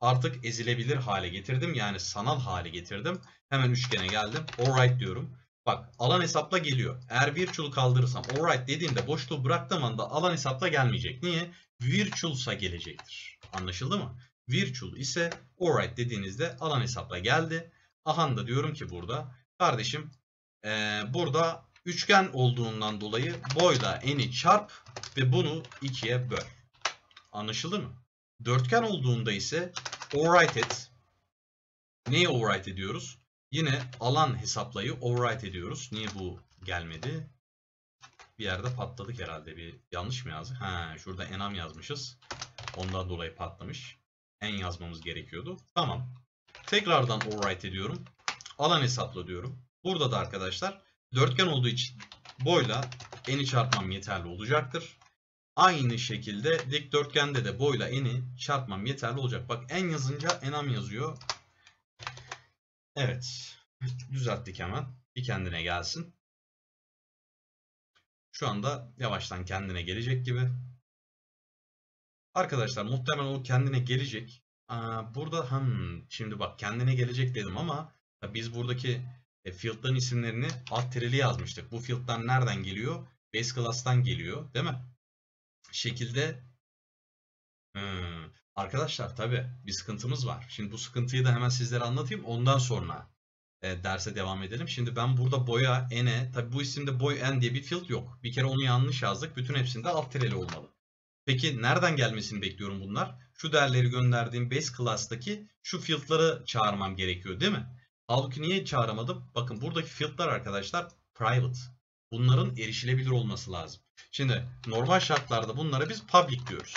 Artık ezilebilir hale getirdim. Yani sanal hale getirdim. Hemen üçgene geldim. Alright diyorum. Bak alan hesapla geliyor. Eğer virtual'ı kaldırırsam alright dediğimde boşluğu bıraktığım anda alan hesapla gelmeyecek. Niye? Virtual'sa gelecektir. Anlaşıldı mı? Virtual ise alright dediğinizde alan hesapla geldi. Ahan da diyorum ki burada kardeşim ee, burada üçgen olduğundan dolayı boyla eni çarp ve bunu ikiye böl. Anlaşıldı mı? Dörtgen olduğunda ise overwrite et. Neyi overwrite ediyoruz? Yine alan hesaplayı overwrite ediyoruz. Niye bu gelmedi? Bir yerde patladık herhalde. Bir yanlış mı yazdık? Ha, şurada enam yazmışız. Ondan dolayı patlamış. En yazmamız gerekiyordu. Tamam. Tekrardan overwrite ediyorum. Alan hesapla diyorum. Burada da arkadaşlar dörtgen olduğu için boyla eni çarpmam yeterli olacaktır. Aynı şekilde dikdörtgende de boyla eni çarpmam yeterli olacak. Bak en yazınca enam yazıyor. Evet. Düzelttik hemen. Bir kendine gelsin. Şu anda yavaştan kendine gelecek gibi. Arkadaşlar muhtemelen o kendine gelecek. Aa, burada hmm, şimdi bak kendine gelecek dedim ama biz buradaki e, field'ların isimlerini alt tireli yazmıştık. Bu field'dan nereden geliyor? Base class'tan geliyor değil mi? Şekilde hmm. Arkadaşlar tabi bir sıkıntımız var. Şimdi bu sıkıntıyı da hemen sizlere anlatayım. Ondan sonra e, derse devam edelim. Şimdi ben burada boya n'e tabi bu isimde boy n diye bir field yok. Bir kere onu yanlış yazdık. Bütün hepsinde alt tireli olmalı. Peki nereden gelmesini bekliyorum bunlar? Şu değerleri gönderdiğim base class'taki şu field'ları çağırmam gerekiyor değil mi? Halbuki niye çağıramadım? Bakın buradaki field'lar arkadaşlar private. Bunların erişilebilir olması lazım. Şimdi normal şartlarda bunlara biz public diyoruz.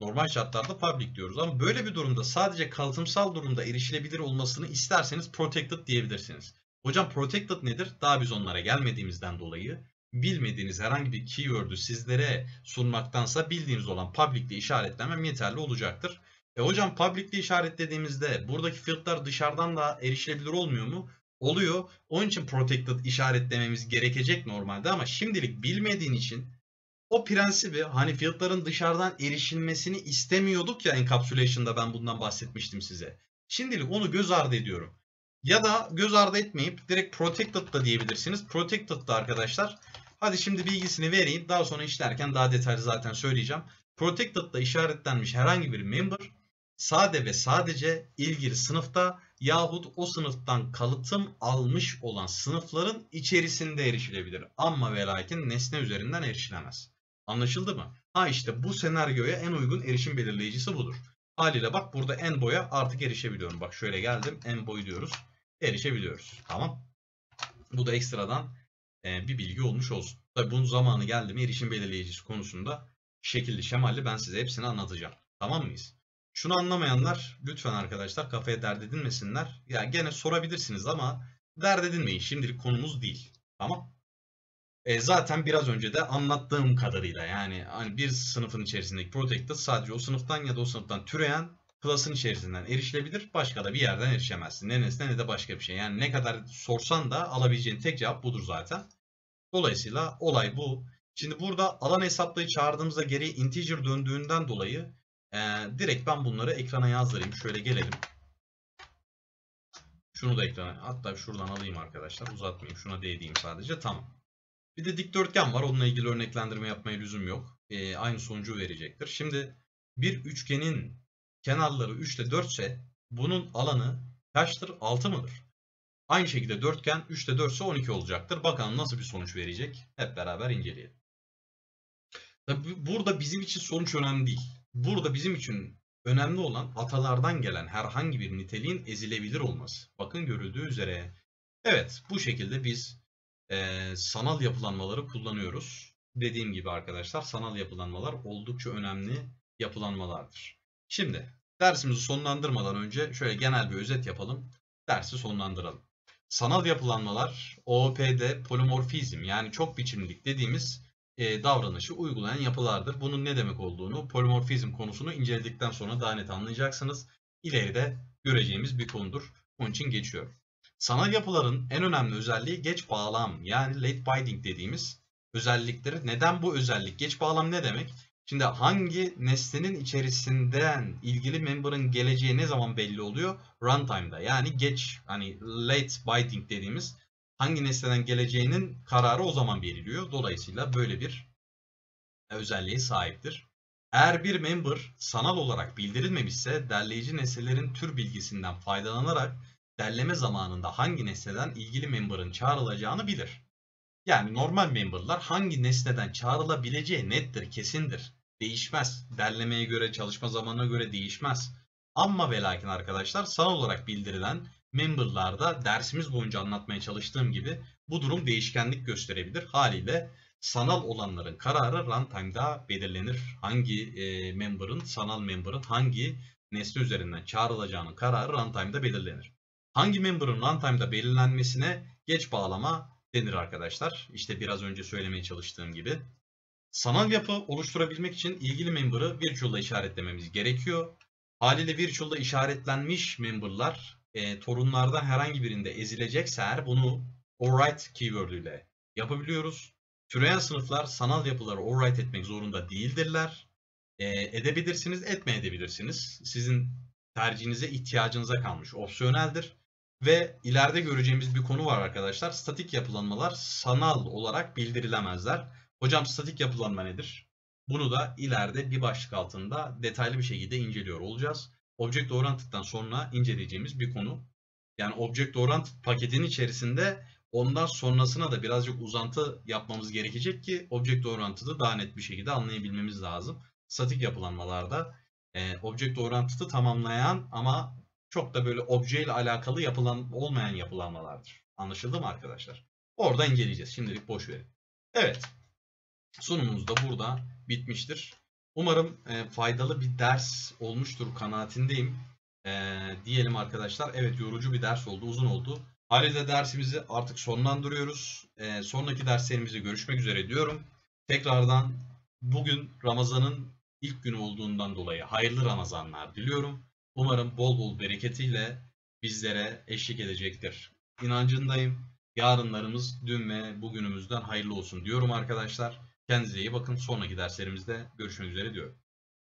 Normal şartlarda public diyoruz ama böyle bir durumda sadece kalıtımsal durumda erişilebilir olmasını isterseniz protected diyebilirsiniz. Hocam protected nedir? Daha biz onlara gelmediğimizden dolayı bilmediğiniz herhangi bir keyword'ü sizlere sunmaktansa bildiğiniz olan public'li işaretlemem yeterli olacaktır. E hocam public'li işaretlediğimizde buradaki field'lar dışarıdan da erişilebilir olmuyor mu? Oluyor. Onun için protected işaretlememiz gerekecek normalde ama şimdilik bilmediğin için o prensibi hani field'ların dışarıdan erişilmesini istemiyorduk ya encapsulation'da ben bundan bahsetmiştim size. Şimdilik onu göz ardı ediyorum. Ya da göz ardı etmeyip direkt protected da diyebilirsiniz. Protected da arkadaşlar. Hadi şimdi bilgisini vereyim. Daha sonra işlerken daha detaylı zaten söyleyeceğim. Protected da işaretlenmiş herhangi bir member sade ve sadece ilgili sınıfta yahut o sınıftan kalıtım almış olan sınıfların içerisinde erişilebilir. Ama ve lakin nesne üzerinden erişilemez. Anlaşıldı mı? Ha işte bu senaryoya en uygun erişim belirleyicisi budur. Haliyle bak burada en boya artık erişebiliyorum. Bak şöyle geldim en boy diyoruz. Erişebiliyoruz. Tamam. Bu da ekstradan e, bir bilgi olmuş olsun. Tabi bunun zamanı geldi mi erişim belirleyicisi konusunda şekilli şemalli ben size hepsini anlatacağım. Tamam mıyız? Şunu anlamayanlar lütfen arkadaşlar kafaya dert edinmesinler. Ya gene sorabilirsiniz ama dert edinmeyin. Şimdilik konumuz değil. Tamam. E, zaten biraz önce de anlattığım kadarıyla yani hani bir sınıfın içerisindeki protected sadece o sınıftan ya da o sınıftan türeyen klasın içerisinden erişilebilir. Başka da bir yerden erişemezsin. Ne nesne ne de başka bir şey. Yani ne kadar sorsan da alabileceğin tek cevap budur zaten. Dolayısıyla olay bu. Şimdi burada alan hesaplayı çağırdığımızda geriye integer döndüğünden dolayı e, direkt ben bunları ekrana yazdırayım. Şöyle gelelim. Şunu da ekrana hatta şuradan alayım arkadaşlar. Uzatmayayım. Şuna değdiğim sadece. Tamam. Bir de dikdörtgen var. Onunla ilgili örneklendirme yapmaya lüzum yok. E, aynı sonucu verecektir. Şimdi bir üçgenin kenarları 3 ile 4 ise bunun alanı kaçtır? 6 mıdır? Aynı şekilde dörtgen 3 ile 4 ise 12 olacaktır. Bakalım nasıl bir sonuç verecek? Hep beraber inceleyelim. Tabii burada bizim için sonuç önemli değil. Burada bizim için önemli olan atalardan gelen herhangi bir niteliğin ezilebilir olması. Bakın görüldüğü üzere. Evet bu şekilde biz e, sanal yapılanmaları kullanıyoruz. Dediğim gibi arkadaşlar sanal yapılanmalar oldukça önemli yapılanmalardır. Şimdi dersimizi sonlandırmadan önce şöyle genel bir özet yapalım. Dersi sonlandıralım. Sanal yapılanmalar OOP'de polimorfizm yani çok biçimlilik dediğimiz e, davranışı uygulayan yapılardır. Bunun ne demek olduğunu polimorfizm konusunu inceledikten sonra daha net anlayacaksınız. İleride göreceğimiz bir konudur. Onun için geçiyorum. Sanal yapıların en önemli özelliği geç bağlam yani late binding dediğimiz özellikleri. Neden bu özellik? Geç bağlam ne demek? Şimdi hangi nesnenin içerisinden ilgili member'ın geleceği ne zaman belli oluyor? Runtime'da yani geç hani late binding dediğimiz hangi nesneden geleceğinin kararı o zaman veriliyor. Dolayısıyla böyle bir özelliğe sahiptir. Eğer bir member sanal olarak bildirilmemişse derleyici nesnelerin tür bilgisinden faydalanarak derleme zamanında hangi nesneden ilgili member'ın çağrılacağını bilir. Yani normal member'lar hangi nesneden çağrılabileceği nettir, kesindir. Değişmez. Derlemeye göre, çalışma zamanına göre değişmez. Ama ve lakin arkadaşlar sanal olarak bildirilen member'larda dersimiz boyunca anlatmaya çalıştığım gibi bu durum değişkenlik gösterebilir. Haliyle sanal olanların kararı runtime'da belirlenir. Hangi e, member'ın, sanal member'ın hangi nesne üzerinden çağrılacağının kararı runtime'da belirlenir. Hangi member'ın runtime'da belirlenmesine geç bağlama denir arkadaşlar. İşte biraz önce söylemeye çalıştığım gibi. Sanal yapı oluşturabilmek için ilgili member'ı virtual'da işaretlememiz gerekiyor. Haliyle virtual'da işaretlenmiş member'lar e, torunlardan herhangi birinde ezilecekse eğer bunu override keyword ile yapabiliyoruz. Türeyen sınıflar sanal yapıları override etmek zorunda değildirler. E, edebilirsiniz, etmeyebilirsiniz. Sizin tercihinize, ihtiyacınıza kalmış. Opsiyoneldir. Ve ileride göreceğimiz bir konu var arkadaşlar. Statik yapılanmalar sanal olarak bildirilemezler. Hocam statik yapılanma nedir? Bunu da ileride bir başlık altında detaylı bir şekilde inceliyor olacağız. Object Oriented'dan sonra inceleyeceğimiz bir konu. Yani Object Oriented paketin içerisinde ondan sonrasına da birazcık uzantı yapmamız gerekecek ki Object Oriented'ı daha net bir şekilde anlayabilmemiz lazım. Statik yapılanmalarda e, Object Oriented'ı tamamlayan ama çok da böyle obje ile alakalı yapılan olmayan yapılanmalardır. Anlaşıldı mı arkadaşlar? Orada inceleyeceğiz. Şimdilik boş verin. Evet. Sunumumuz da burada bitmiştir. Umarım e, faydalı bir ders olmuştur kanaatindeyim. E, diyelim arkadaşlar. Evet yorucu bir ders oldu. Uzun oldu. Haliyle dersimizi artık sonlandırıyoruz. E, sonraki derslerimizde görüşmek üzere diyorum. Tekrardan bugün Ramazan'ın ilk günü olduğundan dolayı hayırlı Ramazanlar diliyorum. Umarım bol bol bereketiyle bizlere eşlik edecektir. İnancındayım. Yarınlarımız dün ve bugünümüzden hayırlı olsun diyorum arkadaşlar. Kendinize iyi bakın. Sonraki derslerimizde görüşmek üzere diyorum.